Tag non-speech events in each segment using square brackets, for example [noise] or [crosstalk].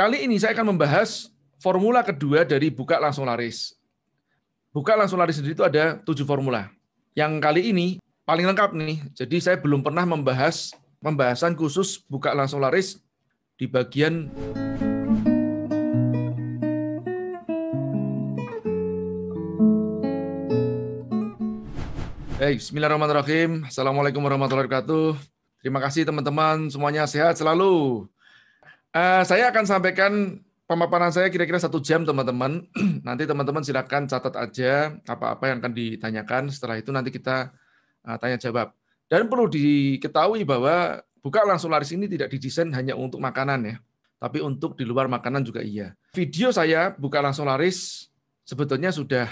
kali ini saya akan membahas formula kedua dari buka langsung laris. Buka langsung laris sendiri itu ada tujuh formula. Yang kali ini paling lengkap nih. Jadi saya belum pernah membahas pembahasan khusus buka langsung laris di bagian Hey, Bismillahirrahmanirrahim. Assalamualaikum warahmatullahi wabarakatuh. Terima kasih teman-teman, semuanya sehat selalu. Uh, saya akan sampaikan pemaparan saya kira-kira satu jam teman-teman. [clears throat] Nanti teman-teman silakan catat aja apa-apa yang akan ditanyakan. Setelah itu nanti kita uh, tanya jawab. Dan perlu diketahui bahwa buka langsung laris ini tidak didesain hanya untuk makanan ya, tapi untuk di luar makanan juga iya. Video saya buka langsung laris sebetulnya sudah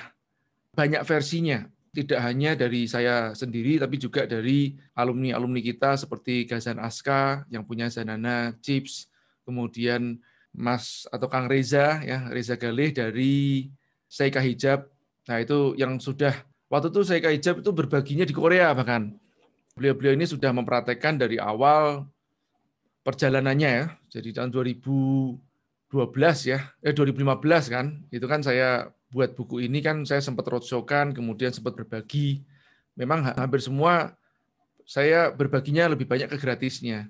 banyak versinya tidak hanya dari saya sendiri, tapi juga dari alumni-alumni kita seperti Gazan Aska yang punya Zanana Chips, kemudian Mas atau Kang Reza, ya Reza Galih dari Seika Hijab. Nah itu yang sudah waktu itu Seika Hijab itu berbaginya di Korea bahkan. Beliau-beliau ini sudah mempraktekkan dari awal perjalanannya ya. Jadi tahun 2012 ya, eh 2015 kan, itu kan saya buat buku ini kan saya sempat roadshow kan, kemudian sempat berbagi. Memang hampir semua saya berbaginya lebih banyak ke gratisnya.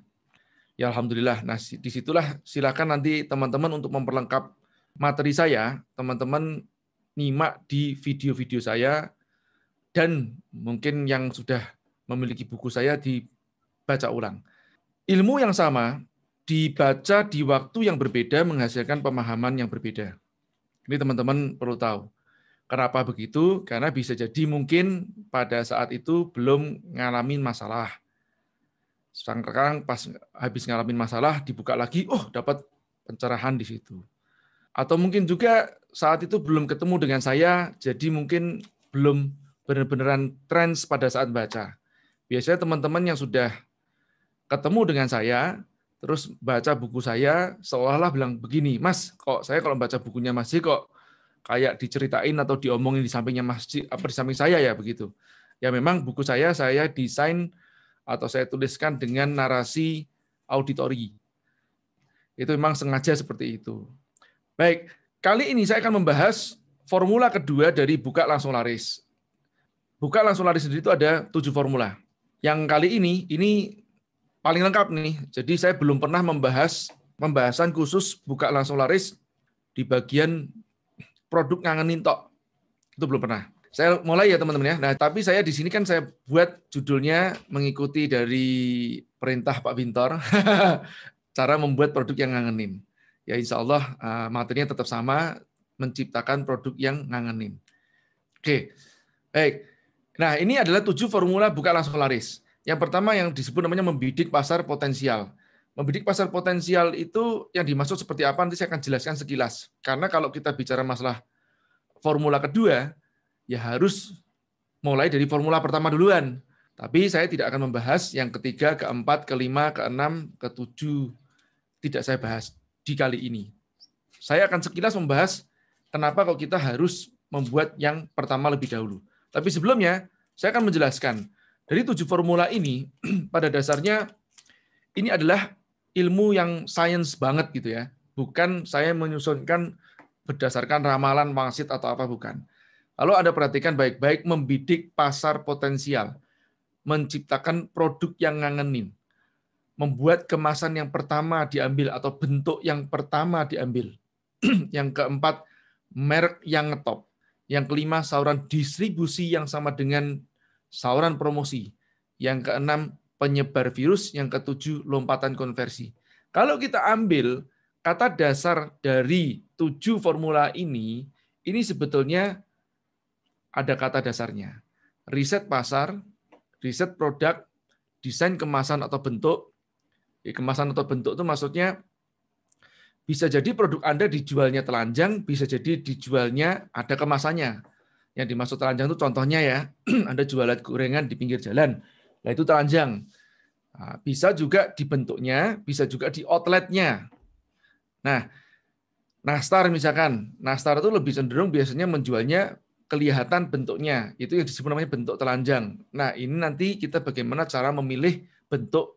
Ya Alhamdulillah. Nah di situlah silakan nanti teman-teman untuk memperlengkap materi saya, teman-teman nyimak di video-video saya, dan mungkin yang sudah memiliki buku saya dibaca ulang. Ilmu yang sama dibaca di waktu yang berbeda menghasilkan pemahaman yang berbeda. Ini teman-teman perlu tahu. Kenapa begitu? Karena bisa jadi mungkin pada saat itu belum ngalamin masalah. Sekarang pas habis ngalamin masalah dibuka lagi, oh dapat pencerahan di situ. Atau mungkin juga saat itu belum ketemu dengan saya, jadi mungkin belum benar-benaran trends pada saat baca. Biasanya teman-teman yang sudah ketemu dengan saya, terus baca buku saya seolah-olah bilang begini, Mas, kok saya kalau baca bukunya Mas kok kayak diceritain atau diomongin di sampingnya Mas apa di samping saya ya begitu. Ya memang buku saya saya desain atau saya tuliskan dengan narasi auditori. Itu memang sengaja seperti itu. Baik, kali ini saya akan membahas formula kedua dari buka langsung laris. Buka langsung laris sendiri itu ada tujuh formula. Yang kali ini, ini paling lengkap nih. Jadi saya belum pernah membahas pembahasan khusus buka langsung laris di bagian produk ngangenin tok. Itu belum pernah. Saya mulai ya teman-teman ya. Nah, tapi saya di sini kan saya buat judulnya mengikuti dari perintah Pak Bintor, [laughs] cara membuat produk yang ngangenin. Ya insya Allah eh, materinya tetap sama, menciptakan produk yang ngangenin. Oke, baik. Nah ini adalah tujuh formula buka langsung laris. Yang pertama yang disebut namanya membidik pasar potensial. Membidik pasar potensial itu yang dimaksud seperti apa nanti saya akan jelaskan sekilas. Karena kalau kita bicara masalah formula kedua, ya harus mulai dari formula pertama duluan. Tapi saya tidak akan membahas yang ketiga, keempat, kelima, keenam, ketujuh. Tidak saya bahas di kali ini. Saya akan sekilas membahas kenapa kok kita harus membuat yang pertama lebih dahulu. Tapi sebelumnya, saya akan menjelaskan dari tujuh formula ini, [clears throat] pada dasarnya ini adalah ilmu yang sains banget gitu ya. Bukan saya menyusunkan berdasarkan ramalan wangsit atau apa bukan. Kalau Anda perhatikan baik-baik, membidik pasar potensial, menciptakan produk yang ngangenin, membuat kemasan yang pertama diambil atau bentuk yang pertama diambil. [clears throat] yang keempat, merek yang ngetop. Yang kelima, saluran distribusi yang sama dengan saluran promosi. Yang keenam, penyebar virus. Yang ketujuh, lompatan konversi. Kalau kita ambil kata dasar dari tujuh formula ini, ini sebetulnya ada kata dasarnya. Riset pasar, riset produk, desain kemasan atau bentuk. Kemasan atau bentuk itu maksudnya bisa jadi produk Anda dijualnya telanjang, bisa jadi dijualnya ada kemasannya. Yang dimaksud telanjang itu contohnya ya, [clears throat] Anda jualan gorengan di pinggir jalan. Nah, itu telanjang. Nah, bisa juga di bentuknya, bisa juga di outletnya. Nah, Nastar misalkan, Nastar itu lebih cenderung biasanya menjualnya kelihatan bentuknya. Itu yang disebut namanya bentuk telanjang. Nah, ini nanti kita bagaimana cara memilih bentuk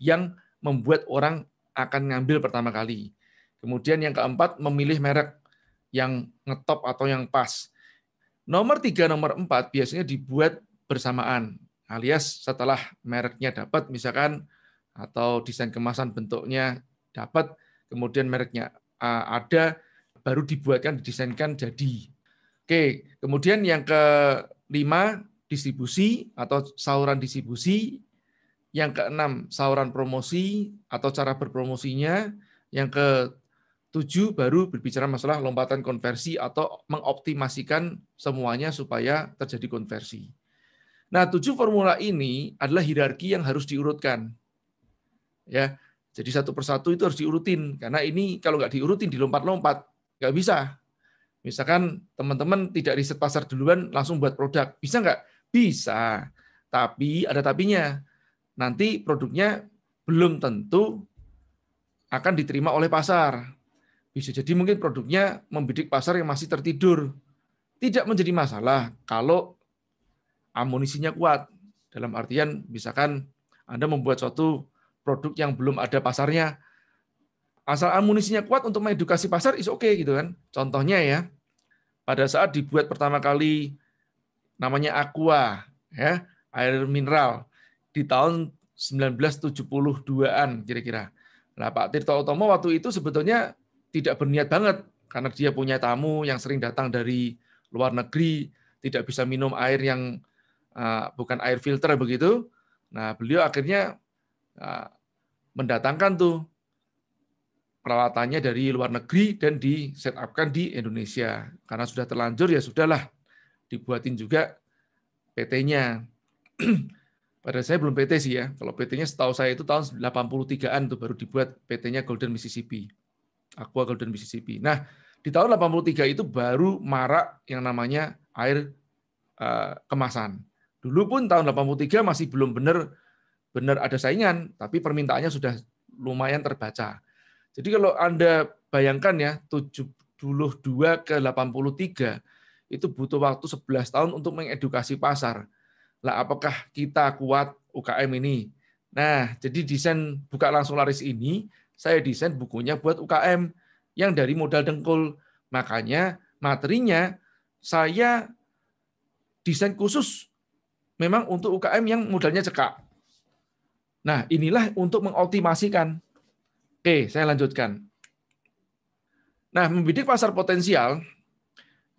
yang membuat orang akan ngambil pertama kali. Kemudian yang keempat, memilih merek yang ngetop atau yang pas. Nomor tiga, nomor empat biasanya dibuat bersamaan, alias setelah mereknya dapat, misalkan atau desain kemasan bentuknya dapat, kemudian mereknya ada, baru dibuatkan, didesainkan jadi. Oke, kemudian yang kelima distribusi atau saluran distribusi, yang keenam saluran promosi atau cara berpromosinya, yang ke Tujuh, baru berbicara masalah lompatan konversi atau mengoptimasikan semuanya supaya terjadi konversi. Nah, tujuh formula ini adalah hierarki yang harus diurutkan. Ya, jadi satu persatu itu harus diurutin karena ini kalau nggak diurutin dilompat-lompat nggak bisa. Misalkan teman-teman tidak riset pasar duluan langsung buat produk, bisa nggak? Bisa, tapi ada tapinya. Nanti produknya belum tentu akan diterima oleh pasar. Bisa jadi mungkin produknya membidik pasar yang masih tertidur. Tidak menjadi masalah kalau amunisinya kuat. Dalam artian misalkan Anda membuat suatu produk yang belum ada pasarnya, asal amunisinya kuat untuk mengedukasi pasar is oke okay, gitu kan. Contohnya ya, pada saat dibuat pertama kali namanya Aqua ya, air mineral di tahun 1972-an kira-kira. Nah, Pak Tirto Utomo waktu itu sebetulnya tidak berniat banget karena dia punya tamu yang sering datang dari luar negeri, tidak bisa minum air yang uh, bukan air filter begitu. Nah, beliau akhirnya uh, mendatangkan tuh peralatannya dari luar negeri dan di set upkan di Indonesia. Karena sudah terlanjur ya sudahlah dibuatin juga PT-nya. [clears throat] Pada saya belum PT sih ya. Kalau PT-nya setahu saya itu tahun 83-an tuh baru dibuat PT-nya Golden Mississippi. Aqua Golden Mississippi. Nah, di tahun 83 itu baru marak yang namanya air uh, kemasan. Dulu pun tahun 83 masih belum benar benar ada saingan, tapi permintaannya sudah lumayan terbaca. Jadi kalau Anda bayangkan ya 72 ke 83 itu butuh waktu 11 tahun untuk mengedukasi pasar. Lah apakah kita kuat UKM ini? Nah, jadi desain buka langsung laris ini saya desain bukunya buat UKM yang dari modal dengkul. Makanya materinya saya desain khusus memang untuk UKM yang modalnya cekak. Nah, inilah untuk mengoptimasikan. Oke, saya lanjutkan. Nah, membidik pasar potensial,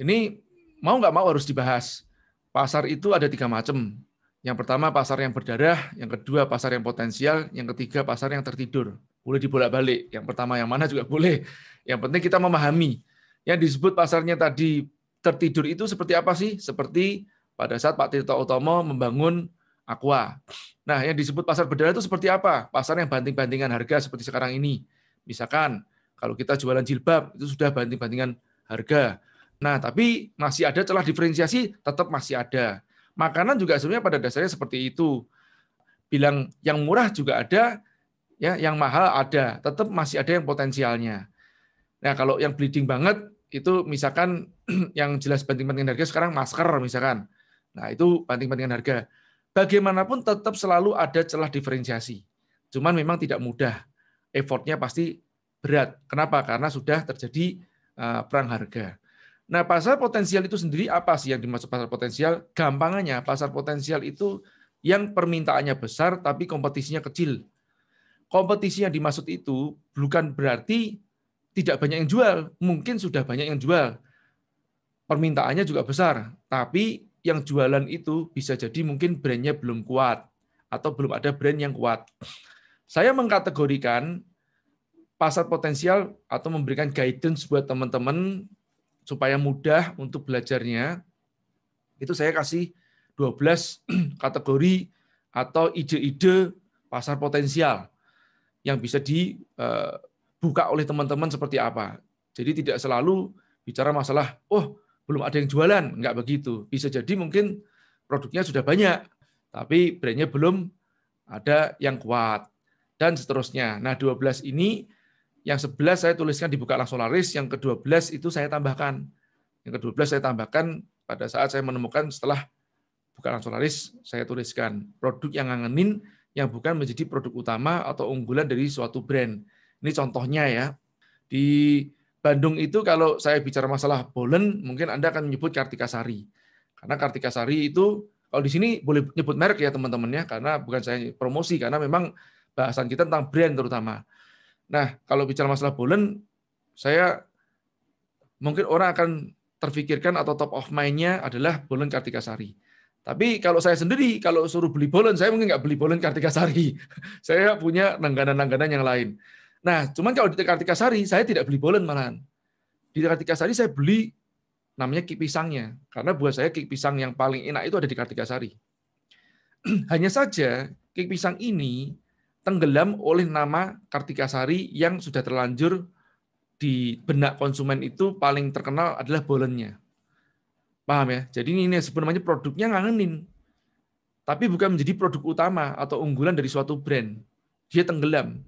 ini mau nggak mau harus dibahas. Pasar itu ada tiga macam. Yang pertama pasar yang berdarah, yang kedua pasar yang potensial, yang ketiga pasar yang tertidur. Boleh dibolak-balik. Yang pertama yang mana juga boleh. Yang penting kita memahami. Yang disebut pasarnya tadi tertidur itu seperti apa sih? Seperti pada saat Pak Tirto Utomo membangun Aqua. Nah, yang disebut pasar berdarah itu seperti apa? Pasar yang banting-bantingan harga seperti sekarang ini. Misalkan kalau kita jualan jilbab itu sudah banting-bantingan harga. Nah, tapi masih ada celah diferensiasi, tetap masih ada. Makanan juga sebenarnya pada dasarnya seperti itu. Bilang yang murah juga ada, ya, yang mahal ada, tetap masih ada yang potensialnya. Nah, kalau yang bleeding banget itu misalkan [clears throat] yang jelas banting-bantingan harga sekarang masker misalkan. Nah, itu banting-bantingan harga. Bagaimanapun tetap selalu ada celah diferensiasi. Cuman memang tidak mudah. Effortnya pasti berat. Kenapa? Karena sudah terjadi eh, perang harga. Nah, pasar potensial itu sendiri apa sih yang dimaksud pasar potensial? Gampangannya, pasar potensial itu yang permintaannya besar tapi kompetisinya kecil. Kompetisi yang dimaksud itu bukan berarti tidak banyak yang jual, mungkin sudah banyak yang jual. Permintaannya juga besar, tapi yang jualan itu bisa jadi mungkin brandnya belum kuat atau belum ada brand yang kuat. Saya mengkategorikan pasar potensial atau memberikan guidance buat teman-teman supaya mudah untuk belajarnya, itu saya kasih 12 [clears throat] kategori atau ide-ide pasar potensial yang bisa dibuka oleh teman-teman seperti apa. Jadi tidak selalu bicara masalah, oh belum ada yang jualan, enggak begitu. Bisa jadi mungkin produknya sudah banyak, tapi brandnya belum ada yang kuat dan seterusnya. Nah, 12 ini yang 11 saya tuliskan di buka langsung laris, yang ke-12 itu saya tambahkan. Yang ke-12 saya tambahkan pada saat saya menemukan setelah buka langsung laris, saya tuliskan produk yang ngangenin yang bukan menjadi produk utama atau unggulan dari suatu brand. Ini contohnya ya. Di Bandung itu kalau saya bicara masalah bolen, mungkin Anda akan menyebut Kartika Sari. Karena Kartika Sari itu kalau di sini boleh nyebut merek ya teman-teman ya, karena bukan saya promosi, karena memang bahasan kita tentang brand terutama. Nah, kalau bicara masalah bolen, saya mungkin orang akan terfikirkan atau top of mind-nya adalah bolen Kartika Sari. Tapi kalau saya sendiri, kalau suruh beli bolen, saya mungkin nggak beli bolen Kartika Sari. [laughs] saya punya langganan-langganan yang lain. Nah, cuman kalau di Kartika Sari, saya tidak beli bolen malahan. Di Kartika Sari saya beli namanya kik pisangnya. Karena buat saya kik pisang yang paling enak itu ada di Kartika Sari. [clears throat] Hanya saja kik pisang ini tenggelam oleh nama Kartika Sari yang sudah terlanjur di benak konsumen itu paling terkenal adalah bolennya. Paham ya? Jadi ini sebenarnya produknya ngangenin. Tapi bukan menjadi produk utama atau unggulan dari suatu brand. Dia tenggelam.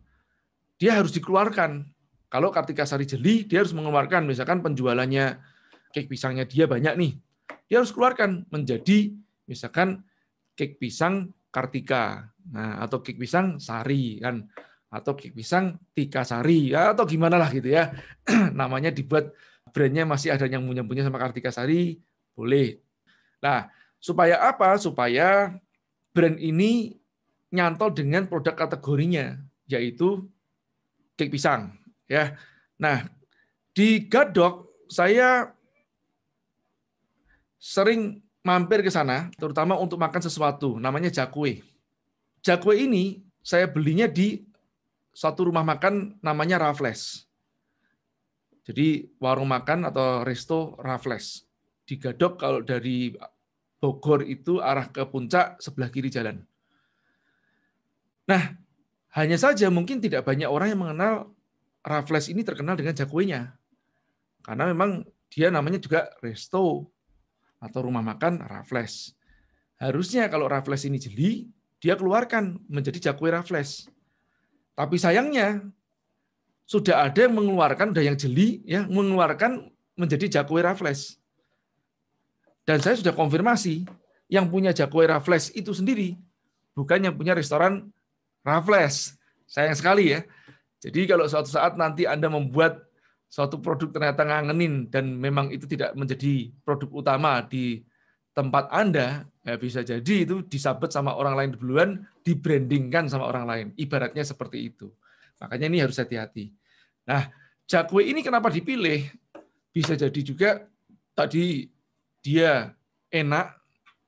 Dia harus dikeluarkan. Kalau Kartika Sari jeli, dia harus mengeluarkan misalkan penjualannya cake pisangnya dia banyak nih. Dia harus keluarkan menjadi misalkan cake pisang Kartika. Nah, atau cake pisang Sari kan atau kek pisang Tika Sari ya, atau gimana lah gitu ya. [clears throat] Namanya dibuat brandnya masih ada yang punya punya sama Kartika Sari, boleh. Nah, supaya apa? Supaya brand ini nyantol dengan produk kategorinya, yaitu kek pisang. Ya, nah di Gadok saya sering mampir ke sana, terutama untuk makan sesuatu, namanya jakwe. Jakwe ini saya belinya di satu rumah makan namanya Raffles. Jadi warung makan atau resto Raffles. Di Gadok kalau dari Bogor itu arah ke puncak sebelah kiri jalan. Nah, hanya saja mungkin tidak banyak orang yang mengenal Raffles ini terkenal dengan jagonya. Karena memang dia namanya juga resto atau rumah makan Raffles. Harusnya kalau Raffles ini jeli, dia keluarkan menjadi jakwe Raffles. Tapi sayangnya sudah ada yang mengeluarkan, udah yang jeli, ya mengeluarkan menjadi Jakwe Raffles. Dan saya sudah konfirmasi, yang punya Jakwe Raffles itu sendiri, bukan yang punya restoran Raffles. Sayang sekali ya. Jadi kalau suatu saat nanti Anda membuat suatu produk ternyata ngangenin dan memang itu tidak menjadi produk utama di tempat Anda, ya bisa jadi itu disabet sama orang lain duluan, dibrandingkan sama orang lain. Ibaratnya seperti itu. Makanya ini harus hati-hati. Nah, Jakwe ini kenapa dipilih? Bisa jadi juga tadi dia enak,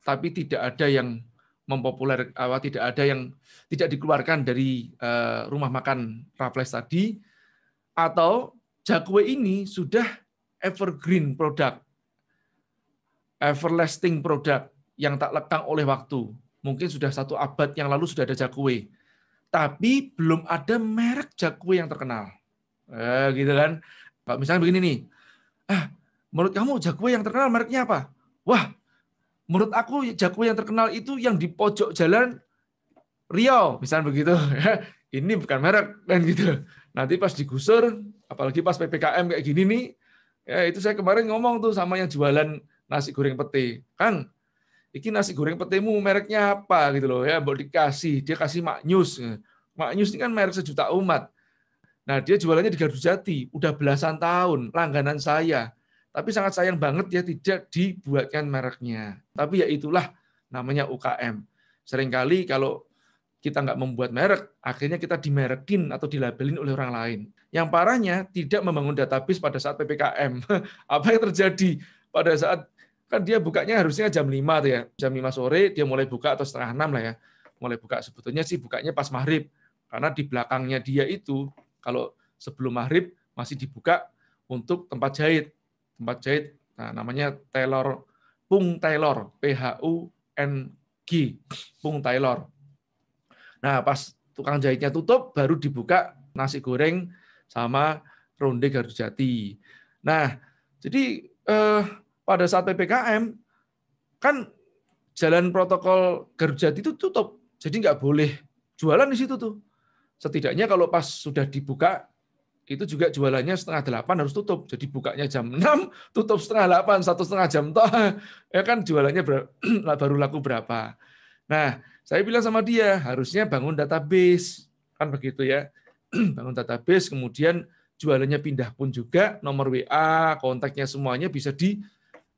tapi tidak ada yang mempopuler, tidak ada yang tidak dikeluarkan dari eh, rumah makan Raffles tadi, atau Jakwe ini sudah evergreen produk everlasting product yang tak lekang oleh waktu. Mungkin sudah satu abad yang lalu sudah ada jakwe. Tapi belum ada merek jakwe yang terkenal. Eh, gitu kan. Misalnya begini nih. Ah, menurut kamu jakwe yang terkenal mereknya apa? Wah, menurut aku jakwe yang terkenal itu yang di pojok jalan Riau, misalnya begitu. [laughs] Ini bukan merek kan gitu. Nanti pas digusur, apalagi pas PPKM kayak gini nih, ya itu saya kemarin ngomong tuh sama yang jualan nasi goreng pete. Kang, iki nasi goreng petemu mereknya apa gitu loh ya, boleh dikasih, dia kasih Maknyus. Maknyus ini kan merek sejuta umat. Nah, dia jualannya di Gardu Jati, udah belasan tahun, langganan saya. Tapi sangat sayang banget ya tidak dibuatkan mereknya. Tapi ya itulah namanya UKM. Seringkali kalau kita nggak membuat merek, akhirnya kita dimerekin atau dilabelin oleh orang lain. Yang parahnya tidak membangun database pada saat PPKM. [laughs] Apa yang terjadi pada saat kan dia bukanya harusnya jam 5 tuh ya. Jam 5 sore dia mulai buka atau setengah 6 lah ya. Mulai buka sebetulnya sih bukanya pas maghrib. Karena di belakangnya dia itu kalau sebelum maghrib masih dibuka untuk tempat jahit. Tempat jahit nah namanya Taylor Pung Taylor, P H U N G, Pung Taylor. Nah, pas tukang jahitnya tutup baru dibuka nasi goreng sama ronde gardu jati. Nah, jadi eh, pada saat PPKM kan jalan protokol Garuda itu tutup. Jadi nggak boleh jualan di situ tuh. Setidaknya kalau pas sudah dibuka itu juga jualannya setengah delapan harus tutup. Jadi bukanya jam 6, tutup setengah delapan, satu setengah jam toh. [laughs] Ya kan jualannya [clears throat] baru laku berapa. Nah, saya bilang sama dia, harusnya bangun database. Kan begitu ya. [clears throat] bangun database, kemudian jualannya pindah pun juga, nomor WA, kontaknya semuanya bisa di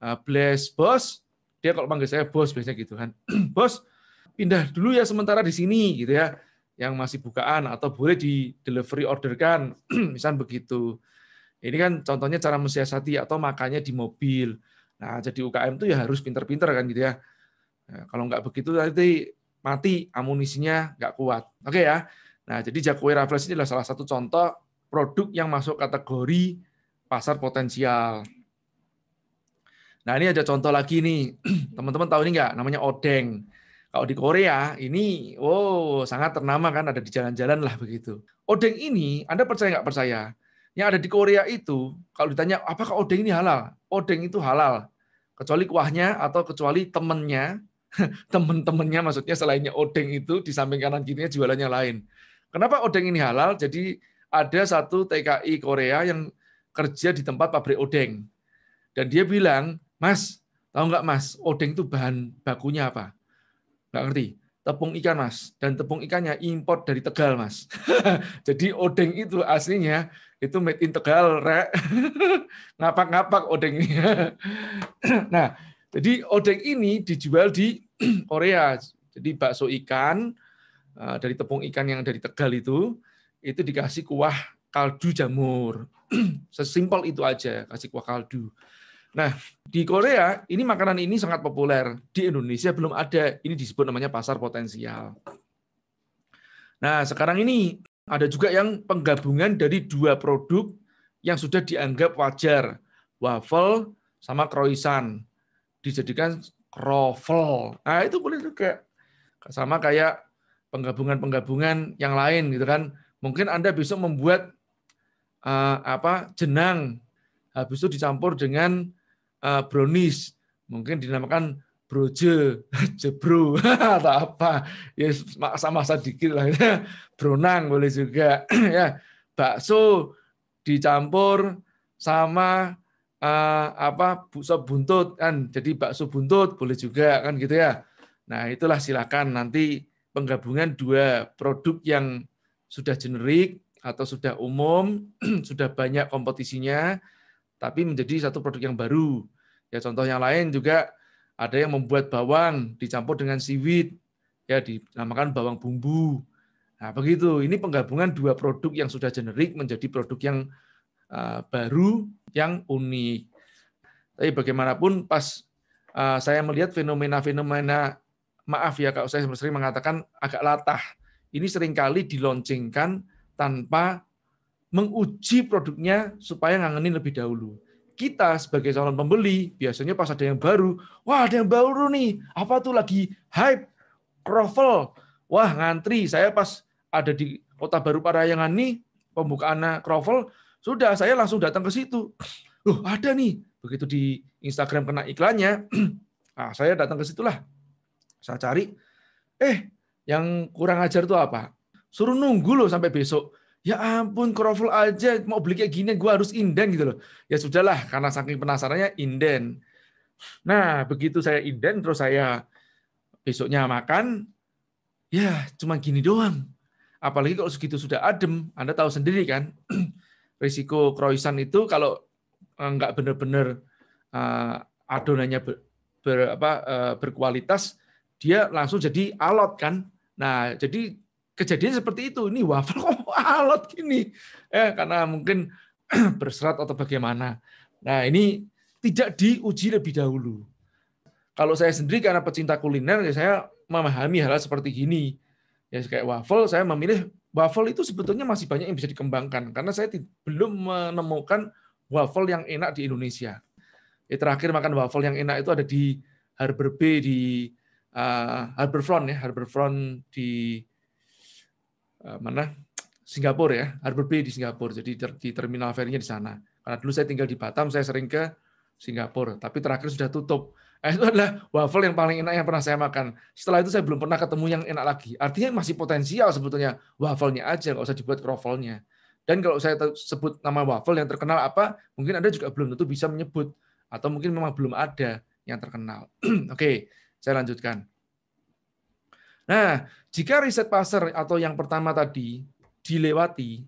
uh, blast bos. Dia kalau panggil saya bos biasanya gitu kan. [clears throat] bos, pindah dulu ya sementara di sini gitu ya. Yang masih bukaan atau boleh di delivery orderkan, [clears throat] misal begitu. Ini kan contohnya cara mensiasati atau makanya di mobil. Nah, jadi UKM itu ya harus pinter-pinter kan gitu ya. Nah, kalau nggak begitu nanti mati amunisinya nggak kuat. Oke ya. Nah, jadi Jakwe Raffles ini adalah salah satu contoh produk yang masuk kategori pasar potensial. Nah, ini ada contoh lagi nih. [clears throat] Teman-teman tahu ini nggak? Namanya odeng. Kalau di Korea ini, wow, sangat ternama kan ada di jalan-jalan lah begitu. Odeng ini, Anda percaya nggak percaya? Yang ada di Korea itu, kalau ditanya apakah odeng ini halal? Odeng itu halal, kecuali kuahnya atau kecuali temennya, [laughs] temen-temennya maksudnya selainnya odeng itu di samping kanan kirinya jualannya lain. Kenapa odeng ini halal? Jadi ada satu TKI Korea yang kerja di tempat pabrik odeng. Dan dia bilang, Mas, tahu nggak Mas, odeng itu bahan bakunya apa? Nggak ngerti. Tepung ikan Mas. Dan tepung ikannya import dari Tegal Mas. [laughs] Jadi odeng itu aslinya itu made in Tegal, rek. [laughs] Ngapak-ngapak odeng ini. [laughs] nah, jadi odeng ini dijual di [clears throat] Korea. Jadi bakso ikan eh, dari tepung ikan yang dari Tegal itu itu dikasih kuah kaldu jamur. [clears throat] Sesimpel itu aja, kasih kuah kaldu. Nah, di Korea ini makanan ini sangat populer. Di Indonesia belum ada. Ini disebut namanya pasar potensial. Nah, sekarang ini ada juga yang penggabungan dari dua produk yang sudah dianggap wajar. Waffle sama croissant. Dijadikan croffle. Nah, itu boleh juga. Sama kayak penggabungan-penggabungan yang lain gitu kan. Mungkin Anda besok membuat uh, apa jenang habis itu dicampur dengan brownies, mungkin dinamakan broje, [laughs] jebro [laughs] atau apa, ya masa-masa dikit lah, [laughs] bronang boleh juga, [clears throat] ya bakso dicampur sama uh, apa sop buntut kan, jadi bakso buntut boleh juga kan gitu ya. Nah itulah silakan nanti penggabungan dua produk yang sudah generik atau sudah umum, [clears throat] sudah banyak kompetisinya, tapi menjadi satu produk yang baru. Ya contoh yang lain juga ada yang membuat bawang dicampur dengan siwit, ya dinamakan bawang bumbu. Nah, begitu. Ini penggabungan dua produk yang sudah generik menjadi produk yang uh, baru, yang unik. Tapi bagaimanapun pas uh, saya melihat fenomena-fenomena maaf ya kalau saya sering mengatakan agak latah. Ini sering kali diloncengkan tanpa menguji produknya supaya ngangenin lebih dahulu kita sebagai calon pembeli biasanya pas ada yang baru, wah ada yang baru nih, apa tuh lagi hype, kroffel, wah ngantri. Saya pas ada di Kota Baru Parayangan nih, pembukaan kroffel, sudah saya langsung datang ke situ. Loh ada nih, begitu di Instagram kena iklannya, [clears throat] nah, saya datang ke situlah. Saya cari, eh yang kurang ajar tuh apa? Suruh nunggu loh sampai besok ya ampun kroffel aja mau beli kayak gini gue harus inden gitu loh. Ya sudahlah karena saking penasarannya inden. Nah begitu saya inden terus saya besoknya makan ya cuma gini doang. Apalagi kalau segitu sudah adem anda tahu sendiri kan [clears throat] risiko croissant itu kalau eh, nggak benar-benar uh, adonannya ber, ber, apa, uh, berkualitas dia langsung jadi alot kan. Nah jadi kejadian seperti itu. Ini waffle kok alot gini. Eh, karena mungkin [clears throat] berserat atau bagaimana. Nah, ini tidak diuji lebih dahulu. Kalau saya sendiri karena pecinta kuliner, ya saya memahami hal, -hal seperti gini. Ya kayak waffle, saya memilih waffle itu sebetulnya masih banyak yang bisa dikembangkan karena saya belum menemukan waffle yang enak di Indonesia. Ya, terakhir makan waffle yang enak itu ada di Harbor Bay di uh, Harbourfront ya, Harbourfront di Eh, mana Singapura ya, Harbor Bay di Singapura. Jadi di terminal ferinya di sana. Karena dulu saya tinggal di Batam, saya sering ke Singapura. Tapi terakhir sudah tutup. Nah, itu adalah waffle yang paling enak yang pernah saya makan. Setelah itu saya belum pernah ketemu yang enak lagi. Artinya masih potensial sebetulnya waffle-nya aja, nggak usah dibuat kroffel-nya. Dan kalau saya sebut nama waffle yang terkenal apa, mungkin Anda juga belum tentu bisa menyebut. Atau mungkin memang belum ada yang terkenal. [clears throat] Oke, saya lanjutkan. Nah, jika riset pasar atau yang pertama tadi dilewati,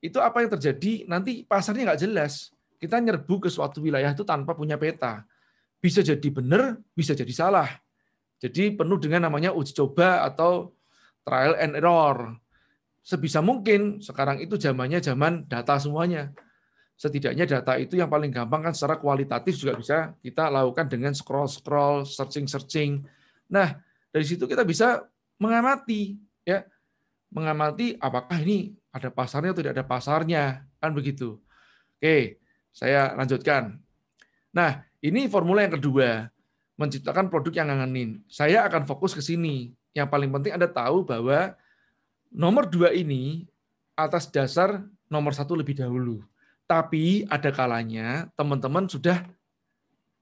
itu apa yang terjadi? Nanti pasarnya nggak jelas. Kita nyerbu ke suatu wilayah itu tanpa punya peta. Bisa jadi benar, bisa jadi salah. Jadi penuh dengan namanya uji coba atau trial and error. Sebisa mungkin sekarang itu zamannya zaman data semuanya. Setidaknya data itu yang paling gampang kan secara kualitatif juga bisa kita lakukan dengan scroll-scroll, searching-searching. Nah, dari situ kita bisa mengamati ya. Mengamati apakah ini ada pasarnya atau tidak ada pasarnya, kan begitu. Oke, saya lanjutkan. Nah, ini formula yang kedua, menciptakan produk yang ngangenin. Saya akan fokus ke sini. Yang paling penting Anda tahu bahwa nomor dua ini atas dasar nomor satu lebih dahulu. Tapi ada kalanya teman-teman sudah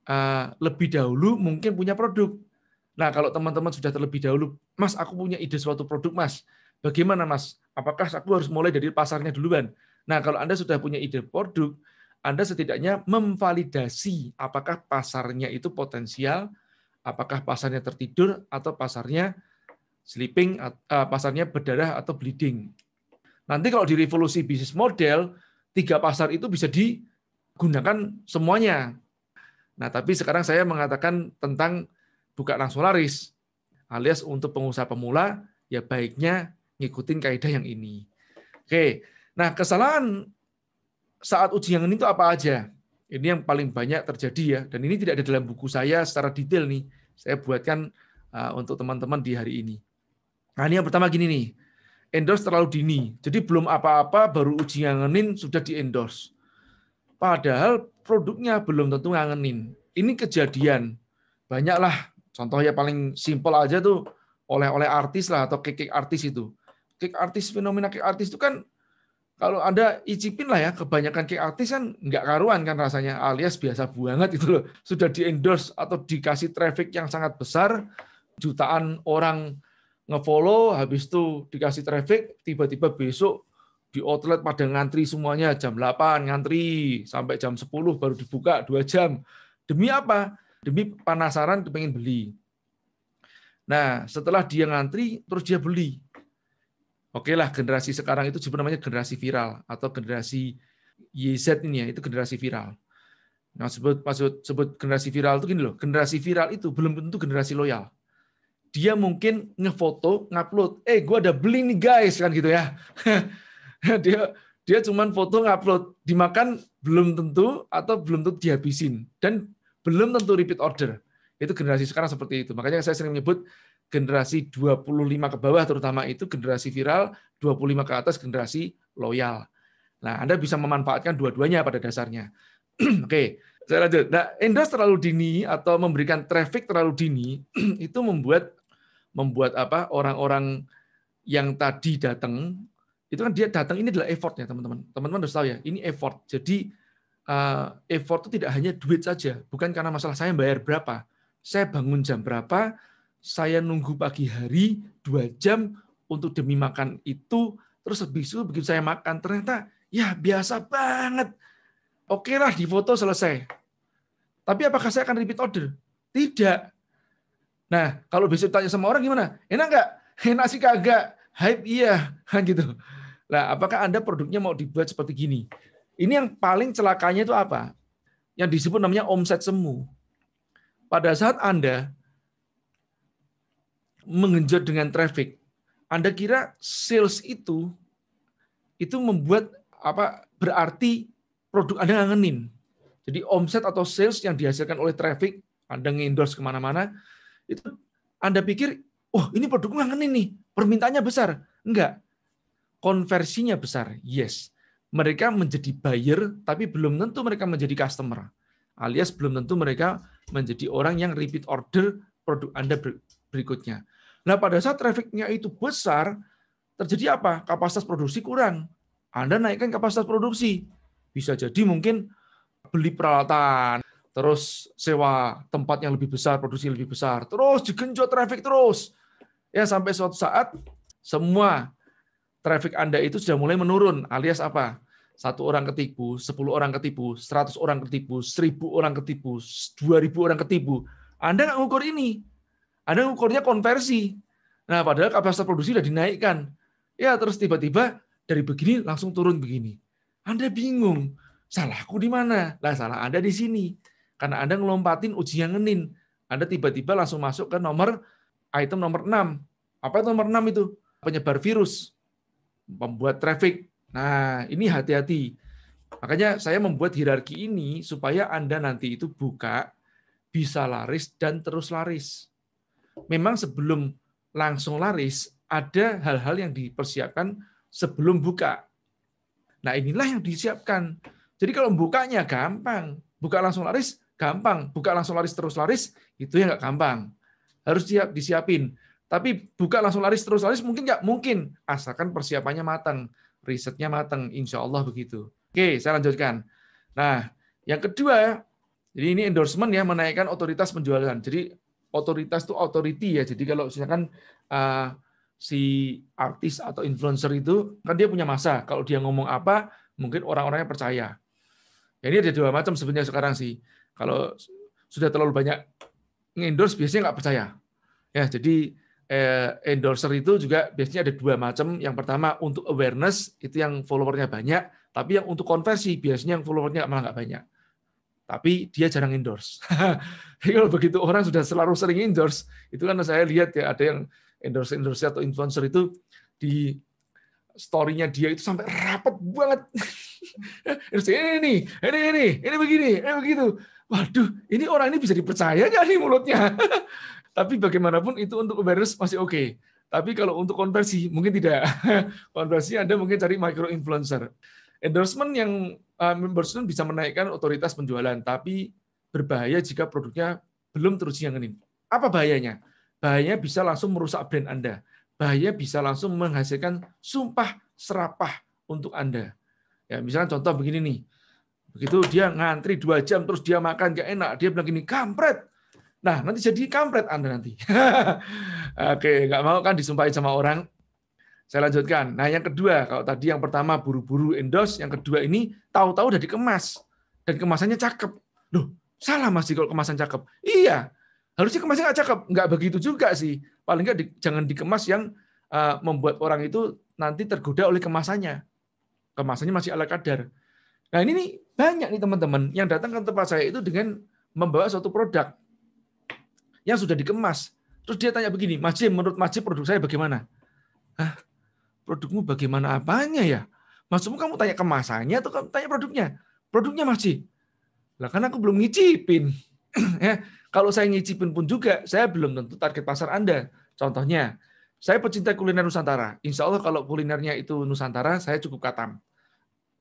uh, lebih dahulu mungkin punya produk. Nah, kalau teman-teman sudah terlebih dahulu, Mas, aku punya ide suatu produk, Mas. Bagaimana, Mas? Apakah aku harus mulai dari pasarnya duluan? Nah, kalau Anda sudah punya ide produk, Anda setidaknya memvalidasi apakah pasarnya itu potensial, apakah pasarnya tertidur, atau pasarnya sleeping, uh, pasarnya berdarah atau bleeding. Nanti kalau di revolusi bisnis model, tiga pasar itu bisa digunakan semuanya. Nah, tapi sekarang saya mengatakan tentang buka langsung laris. Alias untuk pengusaha pemula, ya baiknya ngikutin kaidah yang ini. Oke, nah kesalahan saat ujian ini itu apa aja? Ini yang paling banyak terjadi ya, dan ini tidak ada dalam buku saya secara detail nih. Saya buatkan uh, untuk teman-teman di hari ini. Nah ini yang pertama gini nih, endorse terlalu dini. Jadi belum apa-apa baru uji ngangenin sudah di endorse. Padahal produknya belum tentu ngangenin. Ini kejadian. Banyaklah Contoh ya paling simpel aja tuh oleh-oleh artis lah atau cake artis itu. Cake artis fenomena cake artis itu kan kalau Anda icipin lah ya, kebanyakan cake artis kan nggak karuan kan rasanya, alias biasa banget itu loh. Sudah di endorse atau dikasih traffic yang sangat besar, jutaan orang ngefollow, habis itu dikasih traffic, tiba-tiba besok di outlet pada ngantri semuanya jam 8 ngantri sampai jam 10 baru dibuka dua jam. Demi apa? Demi penasaran kepengen beli. Nah, setelah dia ngantri, terus dia beli. Oke lah, generasi sekarang itu sebenarnya generasi viral atau generasi YZ ini ya, itu generasi viral. Nah, sebut maksud sebut generasi viral itu gini loh, generasi viral itu belum tentu generasi loyal. Dia mungkin ngefoto, ngupload, eh gue ada beli nih guys kan gitu ya. [laughs] dia dia cuman foto ngupload, dimakan belum tentu atau belum tentu dihabisin dan belum tentu repeat order. Itu generasi sekarang seperti itu. Makanya saya sering menyebut generasi 25 ke bawah terutama itu generasi viral, 25 ke atas generasi loyal. Nah, Anda bisa memanfaatkan dua-duanya pada dasarnya. [clears throat] Oke, saya lanjut. Nah, endorse terlalu dini atau memberikan traffic terlalu dini [clears throat] itu membuat membuat apa orang-orang yang tadi datang itu kan dia datang ini adalah effort ya teman-teman. Teman-teman harus tahu ya, ini effort. Jadi effort itu tidak hanya duit saja, bukan karena masalah saya bayar berapa, saya bangun jam berapa, saya nunggu pagi hari dua jam untuk demi makan itu, terus habis itu begitu saya makan ternyata ya biasa banget. Oke lah di foto selesai. Tapi apakah saya akan repeat order? Tidak. Nah, kalau besok tanya sama orang gimana? Enak nggak? Enak sih kagak. Hype iya, [laughs] gitu. Nah, apakah Anda produknya mau dibuat seperti gini? Ini yang paling celakanya itu apa? Yang disebut namanya omset semu. Pada saat Anda mengenjot dengan traffic, Anda kira sales itu itu membuat apa berarti produk Anda ngangenin. Jadi omset atau sales yang dihasilkan oleh traffic, Anda ngendorse ke mana-mana, itu Anda pikir, oh ini produk ngangenin nih, permintaannya besar. Enggak. Konversinya besar, yes mereka menjadi buyer, tapi belum tentu mereka menjadi customer. Alias belum tentu mereka menjadi orang yang repeat order produk Anda berikutnya. Nah, pada saat trafficnya itu besar, terjadi apa? Kapasitas produksi kurang. Anda naikkan kapasitas produksi. Bisa jadi mungkin beli peralatan, terus sewa tempat yang lebih besar, produksi lebih besar, terus digenjot traffic terus. Ya sampai suatu saat semua traffic Anda itu sudah mulai menurun, alias apa? Satu orang ketipu, sepuluh orang ketipu, seratus orang ketipu, seribu orang ketipu, dua ribu orang ketipu. Anda nggak ngukur ini. Anda ngukurnya konversi. Nah, padahal kapasitas produksi sudah dinaikkan. Ya, terus tiba-tiba dari begini langsung turun begini. Anda bingung, salahku di mana? Lah salah Anda di sini. Karena Anda ngelompatin uji yang ngenin. Anda tiba-tiba langsung masuk ke nomor item nomor 6. Apa itu nomor 6 itu? Penyebar virus, membuat traffic. Nah, ini hati-hati. Makanya saya membuat hierarki ini supaya Anda nanti itu buka, bisa laris, dan terus laris. Memang sebelum langsung laris, ada hal-hal yang dipersiapkan sebelum buka. Nah inilah yang disiapkan. Jadi kalau bukanya gampang, buka langsung laris gampang, buka langsung laris terus laris itu ya nggak gampang. Harus siap disiapin. Tapi buka langsung laris terus laris mungkin nggak mungkin, asalkan persiapannya matang, risetnya matang, insya Allah begitu. Oke, saya lanjutkan. Nah, yang kedua, jadi ini endorsement ya menaikkan otoritas penjualan. Jadi otoritas itu authority ya. Jadi kalau misalkan uh, si artis atau influencer itu kan dia punya masa. Kalau dia ngomong apa, mungkin orang-orangnya percaya. Ya, ini ada dua macam sebenarnya sekarang sih. Kalau sudah terlalu banyak endorse biasanya nggak percaya. Ya, jadi endorser itu juga biasanya ada dua macam. Yang pertama untuk awareness itu yang followernya banyak, tapi yang untuk konversi biasanya yang followernya malah nggak banyak. Tapi dia jarang endorse. [laughs] Jadi kalau begitu orang sudah selalu sering endorse, itu kan saya lihat ya ada yang endorse endorse atau influencer itu di story-nya dia itu sampai rapat banget. [laughs] ini ini, ini ini, ini begini, ini begitu. Waduh, ini orang ini bisa dipercaya nggak nih mulutnya? [laughs] Tapi bagaimanapun itu untuk awareness masih oke. Okay. Tapi kalau untuk konversi mungkin tidak. [laughs] konversi Anda mungkin cari micro influencer. Endorsement yang uh, endorsement bisa menaikkan otoritas penjualan, tapi berbahaya jika produknya belum teruji yang ini. Apa bahayanya? bahaya bisa langsung merusak brand Anda. Bahaya bisa langsung menghasilkan sumpah serapah untuk Anda. Ya, misalnya contoh begini nih. Begitu dia ngantri dua jam terus dia makan gak enak, dia bilang gini, kampret. Nah, nanti jadi kampret Anda nanti. [laughs] Oke, nggak mau kan disumpahin sama orang. Saya lanjutkan. Nah, yang kedua, kalau tadi yang pertama buru-buru endorse, yang kedua ini tahu-tahu udah dikemas dan kemasannya cakep. Loh, salah Mas kalau kemasan cakep. Iya, Harusnya kemasnya nggak cakep, nggak begitu juga sih. Paling nggak di, jangan dikemas yang uh, membuat orang itu nanti tergoda oleh kemasannya. Kemasannya masih ala kadar. Nah ini nih banyak nih teman-teman yang datang ke tempat saya itu dengan membawa suatu produk yang sudah dikemas. Terus dia tanya begini, Mas Jim, menurut Mas Jim produk saya bagaimana? Hah? Produkmu bagaimana apanya ya? Maksudmu kamu tanya kemasannya atau kamu tanya produknya? Produknya Mas Jim. Lah kan aku belum ngicipin. [clears throat] ya, kalau saya ngicipin pun juga, saya belum tentu target pasar Anda. Contohnya, saya pecinta kuliner Nusantara. Insya Allah kalau kulinernya itu Nusantara, saya cukup katam.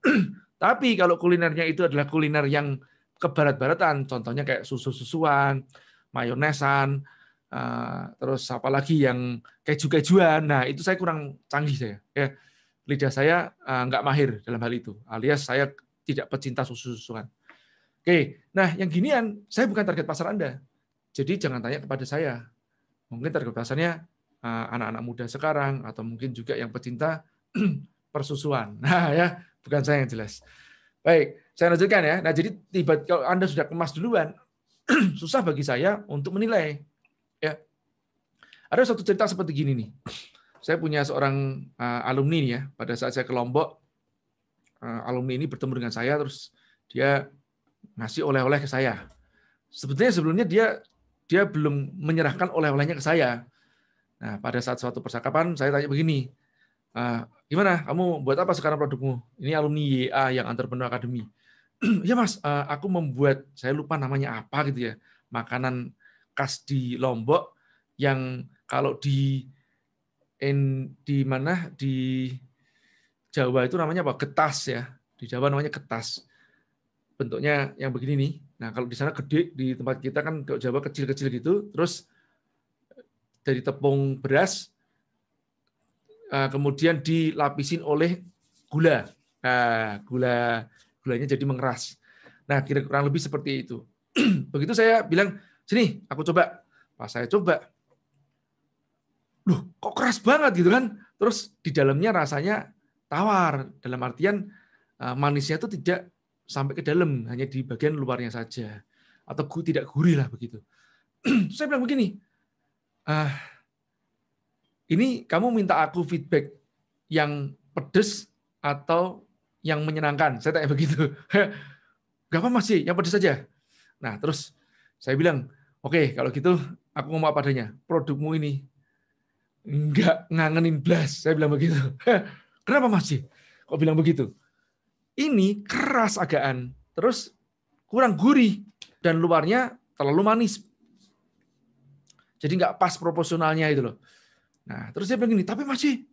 [clears throat] Tapi kalau kulinernya itu adalah kuliner yang kebarat-baratan, contohnya kayak susu-susuan, mayonesan, eh, terus apalagi yang keju-kejuan, nah itu saya kurang canggih saya. Ya, lidah saya eh, nggak mahir dalam hal itu, alias saya tidak pecinta susu-susuan. Oke, nah yang ginian saya bukan target pasar Anda. Jadi jangan tanya kepada saya. Mungkin target pasarnya eh, anak-anak muda sekarang atau mungkin juga yang pecinta [clears throat] persusuan. [laughs] Nah ya, bukan saya yang jelas. Baik, saya lanjutkan ya. Nah, jadi tiba kalau Anda sudah kemas duluan, [clears throat] susah bagi saya untuk menilai. Ya. Ada satu cerita seperti gini nih. Saya punya seorang uh, alumni nih ya. Pada saat saya ke Lombok, uh, alumni ini bertemu dengan saya terus dia ngasih oleh-oleh ke saya. Sebetulnya sebelumnya dia dia belum menyerahkan oleh-olehnya ke saya. Nah, pada saat suatu percakapan saya tanya begini, ah, gimana kamu buat apa sekarang produkmu? Ini alumni YA yang Entrepreneur Academy. [clears throat] ya mas, ah, aku membuat, saya lupa namanya apa gitu ya, makanan khas di Lombok yang kalau di in, di mana di Jawa itu namanya apa? Getas ya. Di Jawa namanya getas bentuknya yang begini nih. Nah, kalau di sana gede, di tempat kita kan kalau Jawa kecil-kecil gitu, terus dari tepung beras, eh, kemudian dilapisin oleh gula. Nah, gula gulanya jadi mengeras. Nah, kira kurang lebih seperti itu. [clears throat] Begitu saya bilang, sini aku coba. Pas saya coba, loh kok keras banget gitu kan. Terus di dalamnya rasanya tawar. Dalam artian eh, manisnya itu tidak sampai ke dalam, hanya di bagian luarnya saja. Atau tidak gurih lah begitu. [clears throat] saya bilang begini, ah, ini kamu minta aku feedback yang pedes atau yang menyenangkan? Saya tanya begitu. [laughs] Gak apa masih, yang pedas saja. Nah, terus saya bilang, oke, okay, kalau gitu aku ngomong apa adanya. Produkmu ini nggak ngangenin blas. Saya bilang begitu. [laughs] Kenapa masih? Kok bilang begitu? Ini keras agaan, terus kurang gurih dan luarnya terlalu manis. Jadi nggak pas proporsionalnya itu loh. Nah, terus saya bilang gini, tapi masih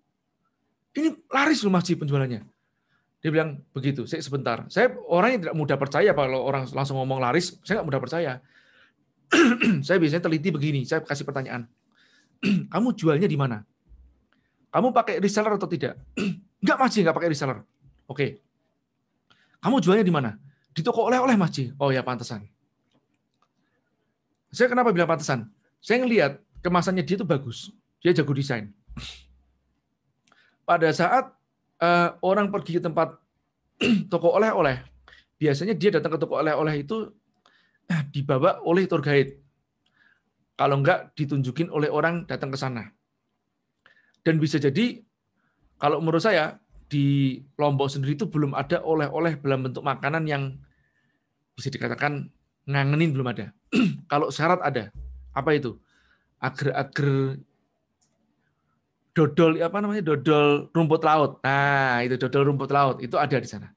ini laris loh masih penjualannya. Dia bilang begitu. Saya sebentar. Saya orang yang tidak mudah percaya kalau orang langsung ngomong laris. Saya nggak mudah percaya. [clears throat] saya biasanya teliti begini. Saya kasih pertanyaan. [clears throat] Kamu jualnya di mana? Kamu pakai reseller atau tidak? [clears throat] Enggak masih nggak pakai reseller. Oke. Kamu jualnya di mana? Di toko oleh-oleh masih. Oh ya pantesan. Saya kenapa bilang pantesan? Saya ngelihat kemasannya dia itu bagus. Dia jago desain. Pada saat uh, orang pergi ke tempat [clears throat] toko oleh-oleh, biasanya dia datang ke toko oleh-oleh itu eh, dibawa oleh tour guide. Kalau enggak ditunjukin oleh orang datang ke sana. Dan bisa jadi kalau menurut saya di Lombok sendiri itu belum ada oleh-oleh dalam bentuk makanan yang bisa dikatakan ngangenin belum ada. [clears throat] kalau syarat ada. Apa itu? Agar-agar dodol apa namanya dodol rumput laut. Nah, itu dodol rumput laut itu ada di sana.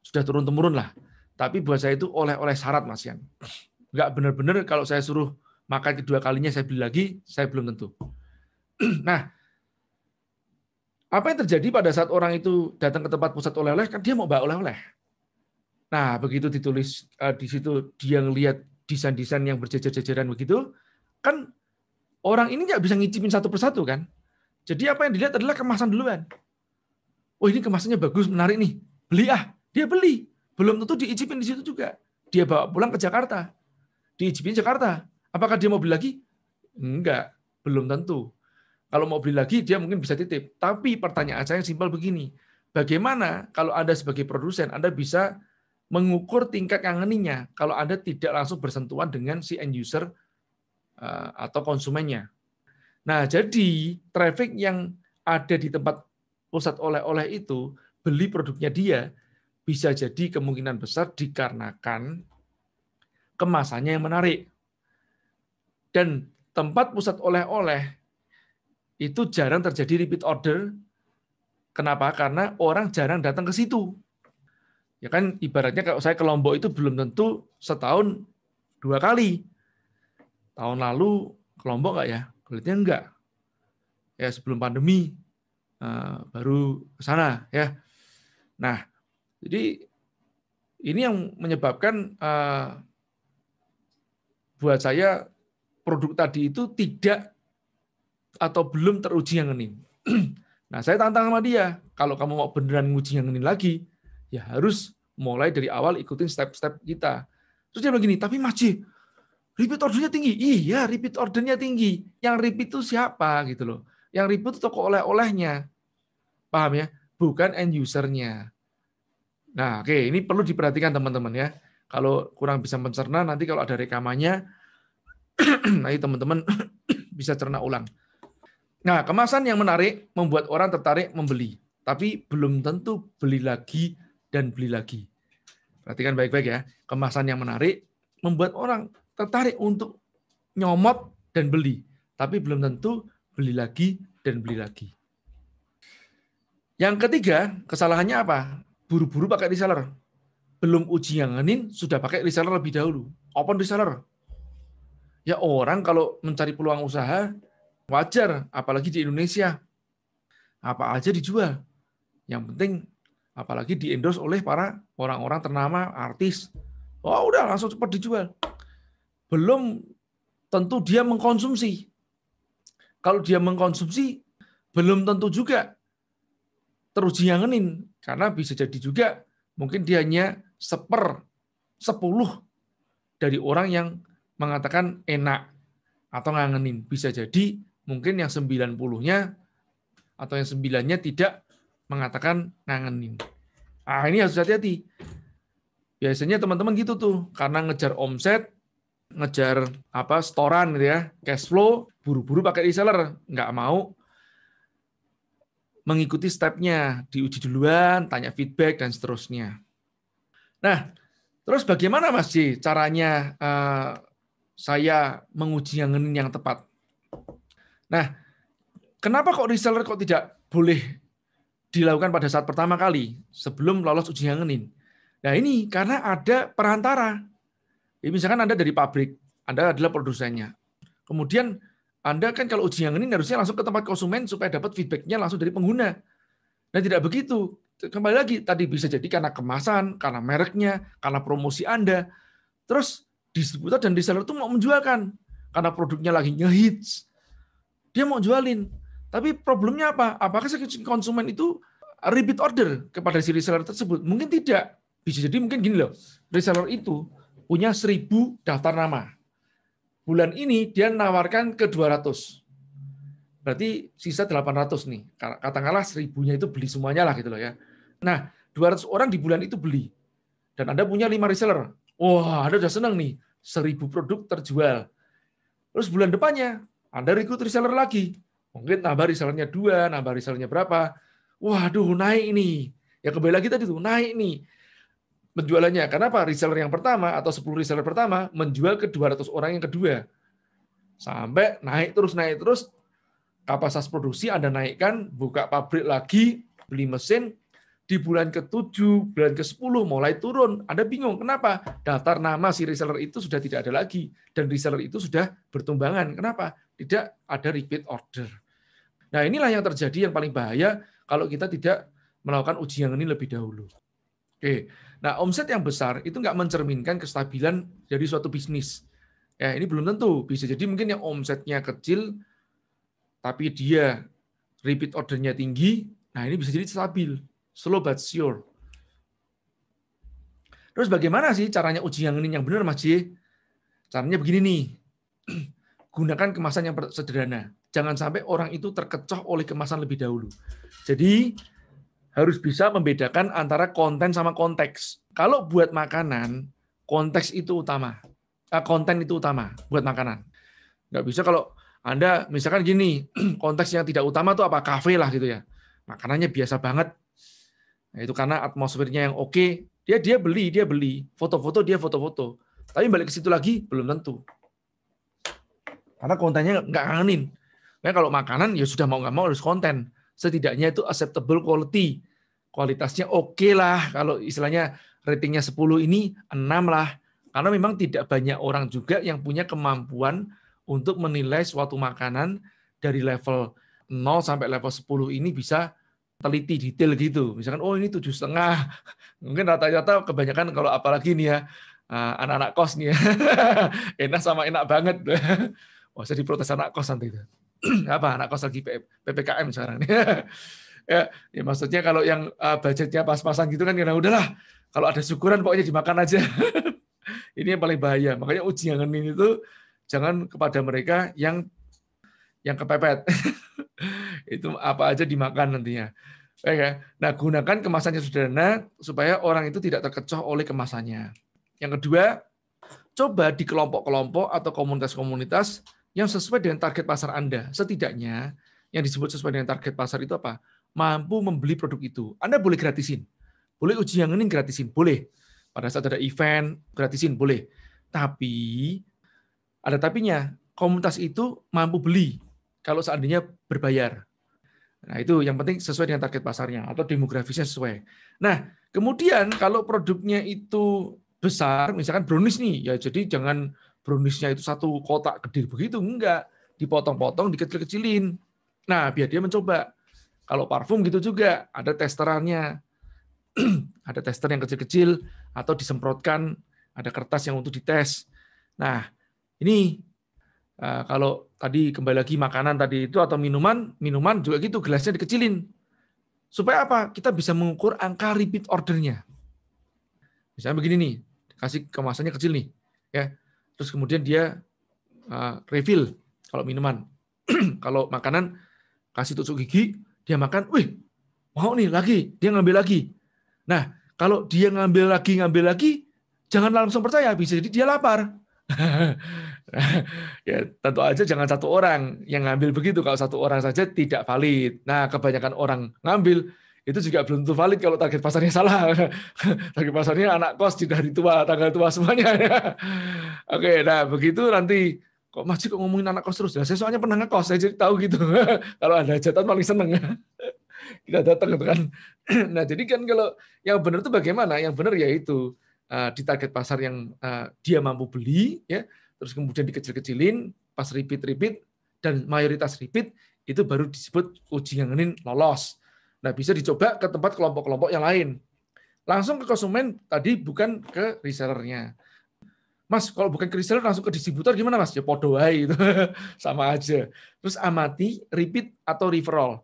Sudah turun temurun lah. Tapi buat saya itu oleh-oleh syarat Mas Yan. Enggak benar-benar kalau saya suruh makan kedua kalinya saya beli lagi, saya belum tentu. [clears throat] Nah, apa yang terjadi pada saat orang itu datang ke tempat pusat oleh-oleh kan dia mau bawa oleh-oleh. Nah, begitu ditulis uh, di situ dia ngelihat desain-desain yang berjejer-jejeran begitu, kan orang ini nggak bisa ngicipin satu persatu kan. Jadi apa yang dilihat adalah kemasan duluan. Oh ini kemasannya bagus, menarik nih. Beli ah, dia beli. Belum tentu diicipin di situ juga. Dia bawa pulang ke Jakarta. Diicipin Jakarta. Apakah dia mau beli lagi? Enggak, belum tentu. Kalau mau beli lagi, dia mungkin bisa titip. Tapi pertanyaan saya simpel begini. Bagaimana kalau Anda sebagai produsen, Anda bisa mengukur tingkat kangeninnya kalau Anda tidak langsung bersentuhan dengan si end user eh, atau konsumennya. Nah, jadi traffic yang ada di tempat pusat oleh-oleh itu beli produknya dia bisa jadi kemungkinan besar dikarenakan kemasannya yang menarik. Dan tempat pusat oleh-oleh itu jarang terjadi repeat order. Kenapa? Karena orang jarang datang ke situ. Ya kan ibaratnya kalau saya ke Lombok itu belum tentu setahun dua kali. Tahun lalu ke Lombok nggak ya? Kulitnya enggak. Ya sebelum pandemi uh, baru ke sana ya. Nah, jadi ini yang menyebabkan uh, buat saya produk tadi itu tidak atau belum teruji yang ini. [clears throat] nah, saya tantang sama dia, kalau kamu mau beneran nguji yang ini lagi, ya harus mulai dari awal ikutin step-step kita. Terus dia bilang gini, tapi Maji, Repeat ordernya tinggi. Iya, repeat ordernya tinggi. Yang repeat itu siapa gitu loh. Yang repeat itu toko oleh-olehnya. Paham ya? Bukan end usernya. Nah, oke, ini perlu diperhatikan teman-teman ya. Kalau kurang bisa mencerna, nanti kalau ada rekamannya, [clears throat] nanti teman-teman [clears throat] bisa cerna ulang. Nah, kemasan yang menarik membuat orang tertarik membeli, tapi belum tentu beli lagi dan beli lagi. Perhatikan baik-baik ya. Kemasan yang menarik membuat orang tertarik untuk nyomot dan beli, tapi belum tentu beli lagi dan beli lagi. Yang ketiga, kesalahannya apa? Buru-buru pakai reseller. Belum uji yang ngenin, sudah pakai reseller lebih dahulu. Open reseller. Ya orang kalau mencari peluang usaha, wajar, apalagi di Indonesia. Apa aja dijual. Yang penting, apalagi di endorse oleh para orang-orang ternama, artis. Oh udah langsung cepat dijual belum tentu dia mengkonsumsi. Kalau dia mengkonsumsi, belum tentu juga teruji ngangenin. Karena bisa jadi juga mungkin dia hanya seper, sepuluh dari orang yang mengatakan enak atau ngangenin. Bisa jadi mungkin yang sembilan puluhnya atau yang sembilannya tidak mengatakan ngangenin. Ah ini harus hati-hati. Biasanya teman-teman gitu tuh, karena ngejar omset, ngejar apa storan gitu ya, cash flow, buru-buru pakai reseller, nggak mau mengikuti stepnya, diuji duluan, tanya feedback dan seterusnya. Nah, terus bagaimana Mas J caranya uh, saya menguji yang yang tepat? Nah, kenapa kok reseller kok tidak boleh dilakukan pada saat pertama kali sebelum lolos uji ngenin? Nah ini karena ada perantara. Ya, misalkan Anda dari pabrik, Anda adalah produsennya. Kemudian Anda kan kalau uji yang ini harusnya langsung ke tempat konsumen supaya dapat feedbacknya langsung dari pengguna. Nah tidak begitu. Kembali lagi, tadi bisa jadi karena kemasan, karena mereknya, karena promosi Anda. Terus distributor dan reseller itu mau menjualkan. Karena produknya lagi ngehits. Dia mau jualin. Tapi problemnya apa? Apakah konsumen itu repeat order kepada si reseller tersebut? Mungkin tidak. Bisa jadi mungkin gini loh, reseller itu punya 1000 daftar nama. Bulan ini dia nawarkan ke 200. Berarti sisa 800 nih. Katakanlah 1000-nya itu beli semuanya lah gitu loh ya. Nah, 200 orang di bulan itu beli. Dan Anda punya 5 reseller. Wah, Anda udah senang nih. 1000 produk terjual. Terus bulan depannya, Anda rekrut reseller lagi. Mungkin nambah resellernya dua, nambah resellernya berapa. Waduh, naik nih. Ya kembali lagi tadi tuh, naik nih penjualannya. Kenapa? Reseller yang pertama atau 10 reseller pertama menjual ke 200 orang yang kedua. Sampai naik terus, naik terus, kapasitas produksi Anda naikkan, buka pabrik lagi, beli mesin, di bulan ke-7, bulan ke-10 mulai turun. Anda bingung, kenapa? Daftar nama si reseller itu sudah tidak ada lagi. Dan reseller itu sudah bertumbangan. Kenapa? Tidak ada repeat order. Nah inilah yang terjadi yang paling bahaya kalau kita tidak melakukan uji yang ini lebih dahulu. Oke, nah omset yang besar itu nggak mencerminkan kestabilan dari suatu bisnis. Ya, ini belum tentu. Bisa jadi mungkin yang omsetnya kecil, tapi dia repeat ordernya tinggi, nah ini bisa jadi stabil, slow but sure. Terus bagaimana sih caranya uji yang ini yang benar, Mas J? Caranya begini nih, [clears throat] gunakan kemasan yang sederhana. Jangan sampai orang itu terkecoh oleh kemasan lebih dahulu. Jadi harus bisa membedakan antara konten sama konteks. Kalau buat makanan, konteks itu utama. Eh, konten itu utama buat makanan. Nggak bisa kalau Anda misalkan gini, [clears throat] konteks yang tidak utama itu apa? Kafe lah gitu ya. Makanannya biasa banget. Nah, itu karena atmosfernya yang oke. Dia dia beli, dia beli. Foto-foto dia foto-foto. Tapi balik ke situ lagi belum tentu. Karena kontennya nggak kangenin. Nah, kalau makanan ya sudah mau nggak mau harus konten setidaknya itu acceptable quality kualitasnya oke okay lah kalau istilahnya ratingnya 10 ini 6 lah karena memang tidak banyak orang juga yang punya kemampuan untuk menilai suatu makanan dari level 0 sampai level 10 ini bisa teliti detail gitu. Misalkan oh ini tujuh setengah. [laughs] Mungkin rata-rata kebanyakan kalau apalagi nih ya eh, anak-anak kos nih ya. [laughs] enak sama enak banget. [laughs] Wah, saya diprotes anak kos nanti itu. [clears throat] Apa anak kos lagi PPKM sekarang nih. Ya, ya maksudnya kalau yang uh, budgetnya pas-pasan gitu kan ya udahlah kalau ada syukuran pokoknya dimakan aja [laughs] ini yang paling bahaya makanya ujian ini itu jangan kepada mereka yang yang kepepet [laughs] itu apa aja dimakan nantinya ya. Nah, gunakan kemasannya sederhana supaya orang itu tidak terkecoh oleh kemasannya. Yang kedua, coba di kelompok-kelompok atau komunitas-komunitas yang sesuai dengan target pasar Anda. Setidaknya yang disebut sesuai dengan target pasar itu apa? Mampu membeli produk itu. Anda boleh gratisin. Boleh uji yang ini gratisin, boleh. Pada saat ada event, gratisin, boleh. Tapi, ada tapinya, komunitas itu mampu beli kalau seandainya berbayar. Nah, itu yang penting sesuai dengan target pasarnya atau demografisnya sesuai. Nah, kemudian kalau produknya itu besar, misalkan brownies nih, ya jadi jangan browniesnya itu satu kotak gede begitu, enggak. Dipotong-potong, dikecil-kecilin. Nah, biar dia mencoba. Kalau parfum gitu juga, ada testerannya. [clears throat] ada tester yang kecil-kecil atau disemprotkan, ada kertas yang untuk dites. Nah, ini eh, kalau tadi kembali lagi makanan tadi itu atau minuman, minuman juga gitu gelasnya dikecilin. Supaya apa? Kita bisa mengukur angka repeat ordernya. Misalnya begini nih, kasih kemasannya kecil nih, ya. Terus kemudian dia eh, refill kalau minuman. [clears throat] kalau makanan kasih tusuk gigi, dia makan, wih, mau nih lagi, dia ngambil lagi. Nah, kalau dia ngambil lagi, ngambil lagi, jangan langsung percaya, bisa jadi dia lapar. [laughs] ya tentu aja jangan satu orang yang ngambil begitu. Kalau satu orang saja tidak valid. Nah, kebanyakan orang ngambil itu juga belum tentu valid kalau target pasarnya salah. [laughs] target pasarnya anak kos di hari tua, tanggal tua semuanya. [laughs] Oke, nah begitu nanti kok masih kok ngomongin anak kos terus? Ya, saya soalnya pernah ngekos, saya jadi tahu gitu. [laughs] kalau ada hajatan paling seneng. [laughs] Kita datang gitu kan. [clears throat] nah, jadi kan kalau yang benar itu bagaimana? Yang benar yaitu uh, di target pasar yang uh, dia mampu beli ya, terus kemudian dikecil-kecilin, pas repeat-repeat dan mayoritas repeat itu baru disebut uji ngangenin lolos. Nah, bisa dicoba ke tempat kelompok-kelompok yang lain. Langsung ke konsumen tadi bukan ke resellernya. Mas, kalau bukan reseller langsung ke distributor gimana Mas? Ya podo itu. [laughs] Sama aja. Terus amati repeat atau referral.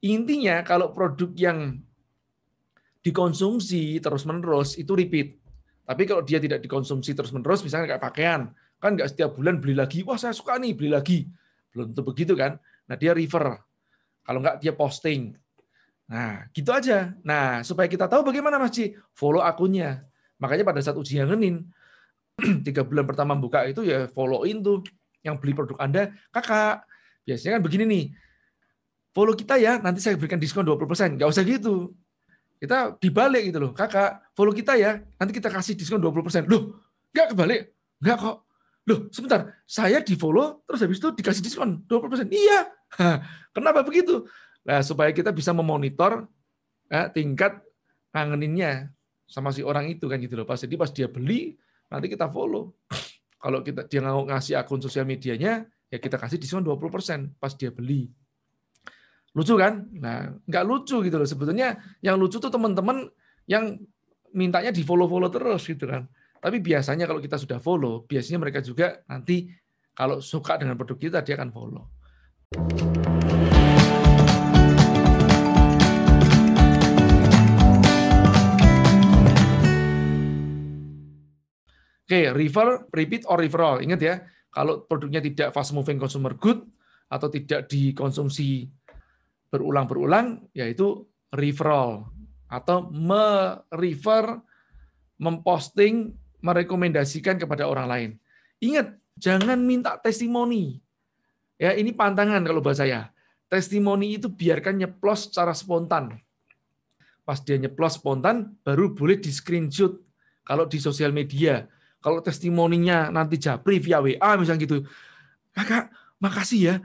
Intinya kalau produk yang dikonsumsi terus-menerus itu repeat. Tapi kalau dia tidak dikonsumsi terus-menerus, misalnya kayak pakaian, kan nggak setiap bulan beli lagi, wah saya suka nih beli lagi. Belum tentu begitu kan. Nah dia refer. Kalau nggak dia posting. Nah gitu aja. Nah supaya kita tahu bagaimana Mas Ci, follow akunnya. Makanya pada saat uji ngenin, [clears throat] tiga bulan pertama buka itu ya follow-in tuh yang beli produk Anda, kakak. Biasanya kan begini nih, follow kita ya, nanti saya berikan diskon 20%. Nggak usah gitu. Kita dibalik gitu loh. Kakak, follow kita ya, nanti kita kasih diskon 20%. Loh, nggak kebalik. Nggak kok. Loh, sebentar. Saya di follow, terus habis itu dikasih diskon 20%. Iya. [laughs] Kenapa begitu? Nah, supaya kita bisa memonitor ya, tingkat ngangeninnya sama si orang itu kan gitu loh. Pas jadi pas dia beli, nanti kita follow. Kalau kita dia mau ngasih akun sosial medianya, ya kita kasih diskon 20% pas dia beli. Lucu kan? Nah, nggak lucu gitu loh. Sebetulnya yang lucu tuh teman-teman yang mintanya di follow-follow terus gitu kan. Tapi biasanya kalau kita sudah follow, biasanya mereka juga nanti kalau suka dengan produk kita dia akan follow. Oke, refer, repeat, or referral. Ingat ya, kalau produknya tidak fast moving consumer good atau tidak dikonsumsi berulang-berulang yaitu referral atau merefer, memposting, merekomendasikan kepada orang lain. Ingat, jangan minta testimoni. Ya, ini pantangan kalau bahasa saya. Testimoni itu biarkan nyeplos secara spontan. Pas dia nyeplos spontan, baru boleh di screenshot kalau di sosial media. Kalau testimoninya nanti japri via WA misalnya gitu. Kakak, makasih ya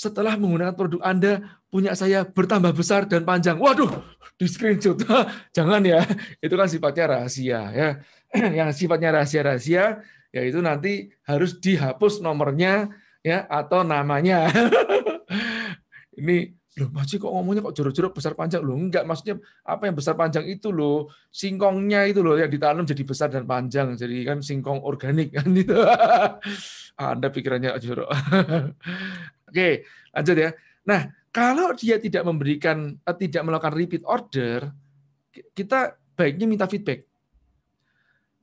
setelah menggunakan produk Anda, punya saya bertambah besar dan panjang. Waduh, di screenshot. [laughs] Jangan ya, itu kan sifatnya rahasia ya. [clears throat] Yang sifatnya rahasia-rahasia yaitu nanti harus dihapus nomornya ya atau namanya. [laughs] Ini loh masih kok ngomongnya kok jorok-jorok besar panjang loh enggak maksudnya apa yang besar panjang itu loh singkongnya itu loh yang ditanam jadi besar dan panjang jadi kan singkong organik [laughs] kan itu anda pikirannya jorok [laughs] Oke, lanjut ya. Nah, kalau dia tidak memberikan eh, tidak melakukan repeat order, kita baiknya minta feedback.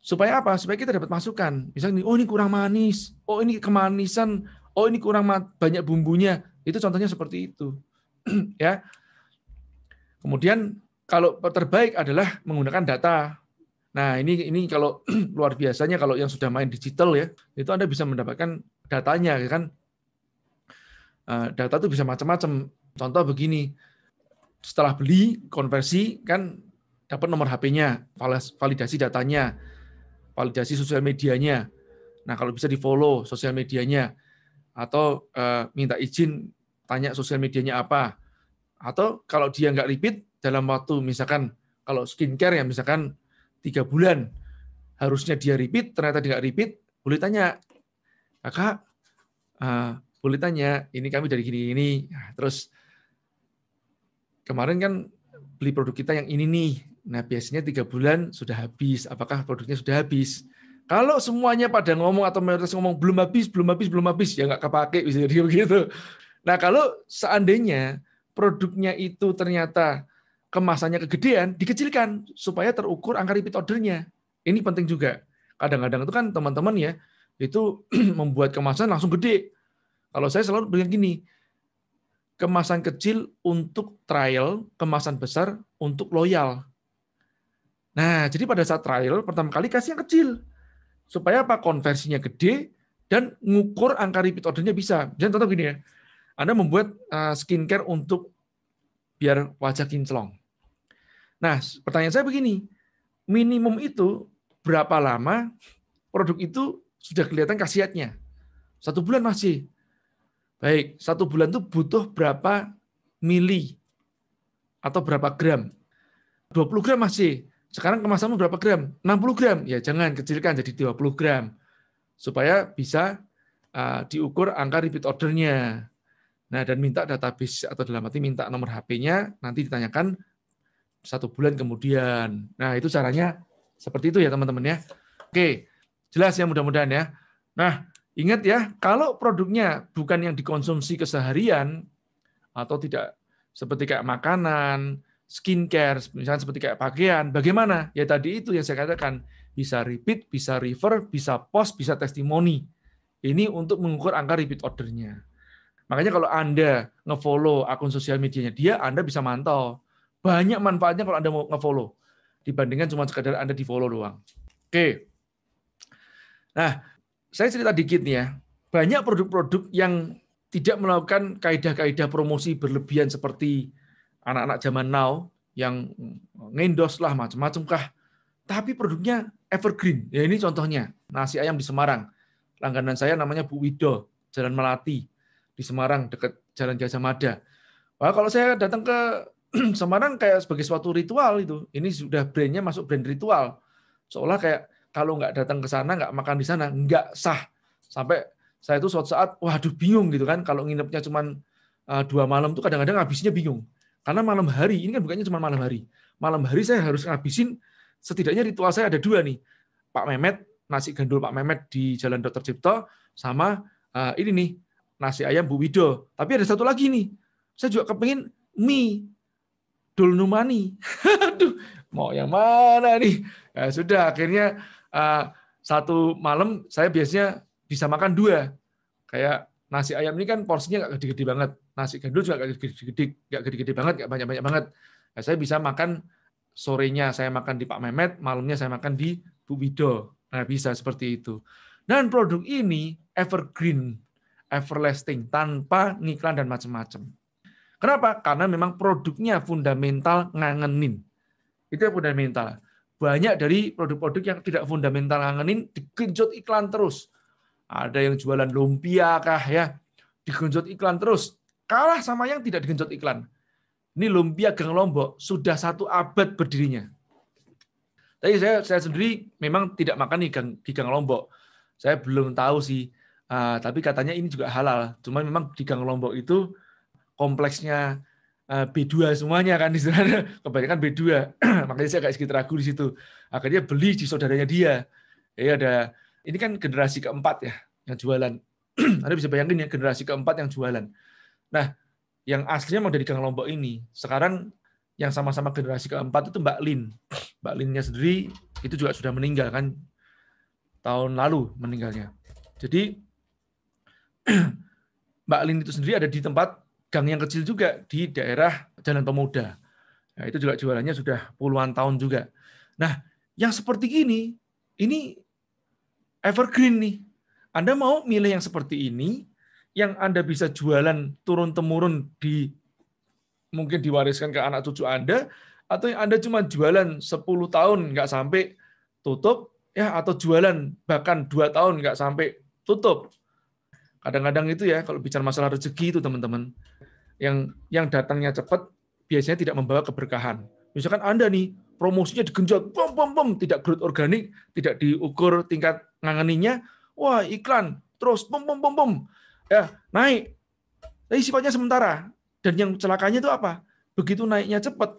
Supaya apa? Supaya kita dapat masukan. Misalnya, oh ini kurang manis, oh ini kemanisan, oh ini kurang banyak bumbunya. Itu contohnya seperti itu. [clears throat] ya. Kemudian kalau terbaik adalah menggunakan data. Nah, ini ini kalau [clears throat] luar biasanya kalau yang sudah main digital ya, itu Anda bisa mendapatkan datanya ya kan Eh, data itu bisa macam-macam. Contoh begini, setelah beli konversi kan dapat nomor HP-nya, validasi datanya, validasi sosial medianya. Nah kalau bisa di follow sosial medianya, atau uh, minta izin tanya sosial medianya apa, atau kalau dia nggak repeat dalam waktu misalkan kalau skincare ya misalkan tiga bulan harusnya dia repeat ternyata dia nggak repeat boleh tanya kakak uh, boleh tanya, ini kami dari gini ini. Nah, terus kemarin kan beli produk kita yang ini nih. Nah biasanya tiga bulan sudah habis. Apakah produknya sudah habis? Kalau semuanya pada ngomong atau mayoritas ngomong belum habis, belum habis, belum habis, ya nggak kepake bisa jadi begitu. Nah kalau seandainya produknya itu ternyata kemasannya kegedean, dikecilkan supaya terukur angka repeat ordernya. Ini penting juga. Kadang-kadang itu kan teman-teman ya itu [clears throat] membuat kemasan langsung gede. Kalau saya selalu bilang gini, kemasan kecil untuk trial, kemasan besar untuk loyal. Nah, jadi pada saat trial pertama kali kasih yang kecil. Supaya apa? Konversinya gede dan ngukur angka repeat ordernya bisa. Jadi contoh gini ya, Anda membuat uh, skincare untuk biar wajah kinclong. Nah, pertanyaan saya begini, minimum itu berapa lama produk itu sudah kelihatan khasiatnya? Satu bulan masih. Baik, satu bulan itu butuh berapa mili atau berapa gram? 20 gram masih. Sekarang kemasanmu berapa gram? 60 gram. Ya jangan kecilkan jadi 20 gram. Supaya bisa uh, diukur angka repeat ordernya. Nah, dan minta database atau dalam arti minta nomor HP-nya, nanti ditanyakan satu bulan kemudian. Nah, itu caranya seperti itu ya teman-teman ya. Oke, jelas ya mudah-mudahan ya. Nah, ingat ya, kalau produknya bukan yang dikonsumsi keseharian, atau tidak seperti kayak makanan, skincare, misalnya seperti kayak pakaian, bagaimana? Ya tadi itu yang saya katakan, bisa repeat, bisa refer, bisa post, bisa testimoni. Ini untuk mengukur angka repeat ordernya. Makanya kalau Anda ngefollow akun sosial medianya dia, Anda bisa mantau. Banyak manfaatnya kalau Anda mau ngefollow dibandingkan cuma sekadar Anda di follow doang. Oke. Nah, saya cerita dikit nih ya. Banyak produk-produk yang tidak melakukan kaidah-kaidah promosi berlebihan seperti anak-anak zaman now yang ngendos lah macam-macam kah. Tapi produknya evergreen. Ya ini contohnya nasi ayam di Semarang. Langganan saya namanya Bu Wido, Jalan Melati di Semarang dekat Jalan Gajah Mada. Wah, kalau saya datang ke [clears throat] Semarang kayak sebagai suatu ritual itu. Ini sudah brandnya masuk brand ritual. Seolah kayak kalau nggak datang ke sana, nggak makan di sana, nggak sah. Sampai saya itu suatu saat, waduh bingung gitu kan. Kalau nginepnya cuma eh, dua malam tuh kadang-kadang habisnya bingung. Karena malam hari, ini kan bukannya cuma malam hari. Malam hari saya harus ngabisin, setidaknya ritual saya ada dua nih. Pak Memet, nasi gandul Pak Memet di Jalan Dr. Cipto, sama uh, ini nih, nasi ayam Bu Wido. Tapi ada satu lagi nih, saya juga kepingin mie Dulnumani. [laughs] Aduh, mau yang mana nih? Ya, sudah, akhirnya uh, satu malam saya biasanya bisa makan dua. Kayak nasi ayam ini kan porsinya nggak gede-gede banget. Nasi gandul juga nggak gede-gede, nggak gede-gede banget, nggak banyak-banyak banget. Nah, saya bisa makan sorenya saya makan di Pak Mehmet, malamnya saya makan di Bu Wido. Nah, bisa seperti itu. Dan produk ini evergreen, everlasting, tanpa ngiklan dan macam-macam. Kenapa? Karena memang produknya fundamental ngangenin. Itu yang fundamental. Banyak dari produk-produk yang tidak fundamental ngangenin digenjot iklan terus ada yang jualan lumpia kah ya, digenjot iklan terus. Kalah sama yang tidak digenjot iklan. Ini lumpia Gang Lombok sudah satu abad berdirinya. Tapi saya saya sendiri memang tidak makan di Gang, di Gang Lombok. Saya belum tahu sih. Uh, tapi katanya ini juga halal. Cuma memang di Gang Lombok itu kompleksnya uh, ah, B2 semuanya kan [laughs] di sana. Kebanyakan B2. [clears throat] Makanya saya agak sedikit ragu di situ. Akhirnya beli di saudaranya dia. Ya ada ini kan generasi keempat ya yang jualan. [clears throat] Anda bisa bayangin ya generasi keempat yang jualan. Nah, yang aslinya mau dari Gang Lombok ini, sekarang yang sama-sama generasi keempat itu Mbak Lin. [clears throat] Mbak Linnya sendiri itu juga sudah meninggal kan tahun lalu meninggalnya. Jadi Mbak Lin itu sendiri ada di tempat gang yang kecil juga di daerah Jalan Pemuda. Nah, itu juga jualannya sudah puluhan tahun juga. Nah, yang seperti ini, ini evergreen nih. Anda mau milih yang seperti ini, yang Anda bisa jualan turun-temurun di mungkin diwariskan ke anak cucu Anda, atau yang Anda cuma jualan 10 tahun nggak sampai tutup, ya atau jualan bahkan dua tahun nggak sampai tutup. Kadang-kadang itu ya kalau bicara masalah rezeki itu teman-teman, yang yang datangnya cepat biasanya tidak membawa keberkahan. Misalkan Anda nih promosinya digenjot, bom bom bom, tidak growth organik, tidak diukur tingkat ngangeninya, wah iklan, terus bom bom bom bom, ya naik. Tapi sifatnya sementara. Dan yang celakanya itu apa? Begitu naiknya cepat,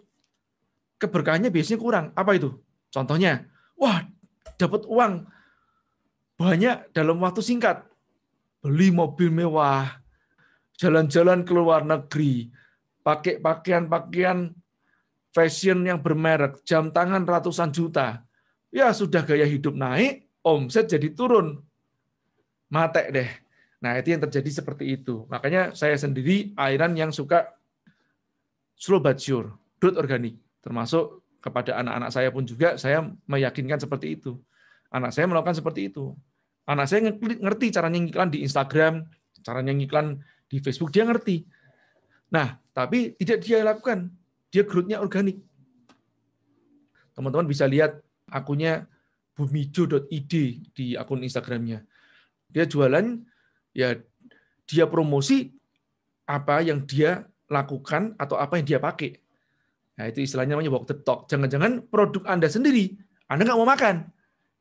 keberkahannya biasanya kurang. Apa itu? Contohnya, wah dapat uang banyak dalam waktu singkat, beli mobil mewah, jalan-jalan ke luar negeri, pakai pakaian-pakaian fashion yang bermerek, jam tangan ratusan juta. Ya sudah gaya hidup naik, omset jadi turun. Mate deh. Nah, itu yang terjadi seperti itu. Makanya saya sendiri airan yang suka slow but sure, growth organik. Termasuk kepada anak-anak saya pun juga saya meyakinkan seperti itu. Anak saya melakukan seperti itu. Anak saya ngerti caranya ngiklan di Instagram, caranya ngiklan di Facebook, dia ngerti. Nah, tapi tidak dia lakukan. Dia growth-nya organik. Teman-teman bisa lihat akunnya bumijo.id di akun Instagramnya. Dia jualan, ya dia promosi apa yang dia lakukan atau apa yang dia pakai. Nah, itu istilahnya namanya walk the talk. Jangan-jangan produk Anda sendiri, Anda nggak mau makan.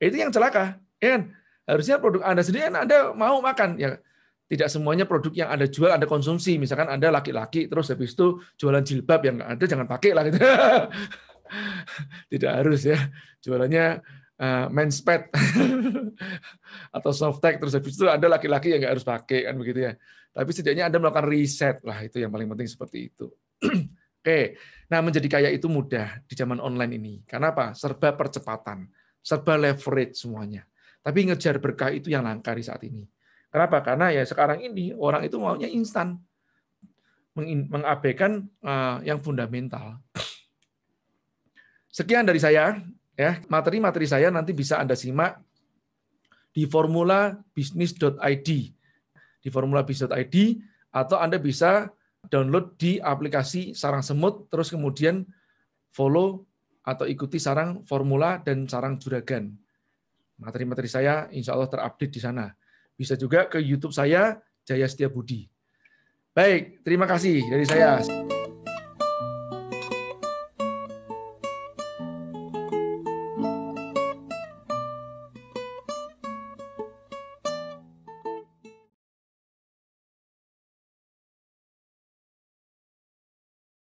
Itu yang celaka, ya kan? Harusnya produk Anda sendiri kan Anda mau makan, ya tidak semuanya produk yang Anda jual Anda konsumsi. Misalkan Anda laki-laki terus habis itu jualan jilbab yang ada jangan pakai lah gitu. [laughs] tidak harus ya. Jualannya uh, men's pad [laughs] atau soft tech terus habis itu ada laki-laki yang nggak harus pakai kan begitu ya. Tapi setidaknya Anda melakukan riset lah itu yang paling penting seperti itu. [clears throat] Oke, nah menjadi kaya itu mudah di zaman online ini. Karena apa? Serba percepatan serba leverage semuanya. Tapi ngejar berkah itu yang langka di saat ini. Kenapa? Karena ya sekarang ini orang itu maunya instan. Mengabaikan eh, yang fundamental. [clears throat] Sekian dari saya. ya Materi-materi saya nanti bisa Anda simak di formula bisnis.id. Di formula bisnis.id atau Anda bisa download di aplikasi Sarang Semut, terus kemudian follow atau ikuti sarang formula dan sarang juragan. Materi-materi saya insya Allah terupdate di sana. Bisa juga ke YouTube saya, Jaya Setia Budi. Baik, terima kasih dari saya.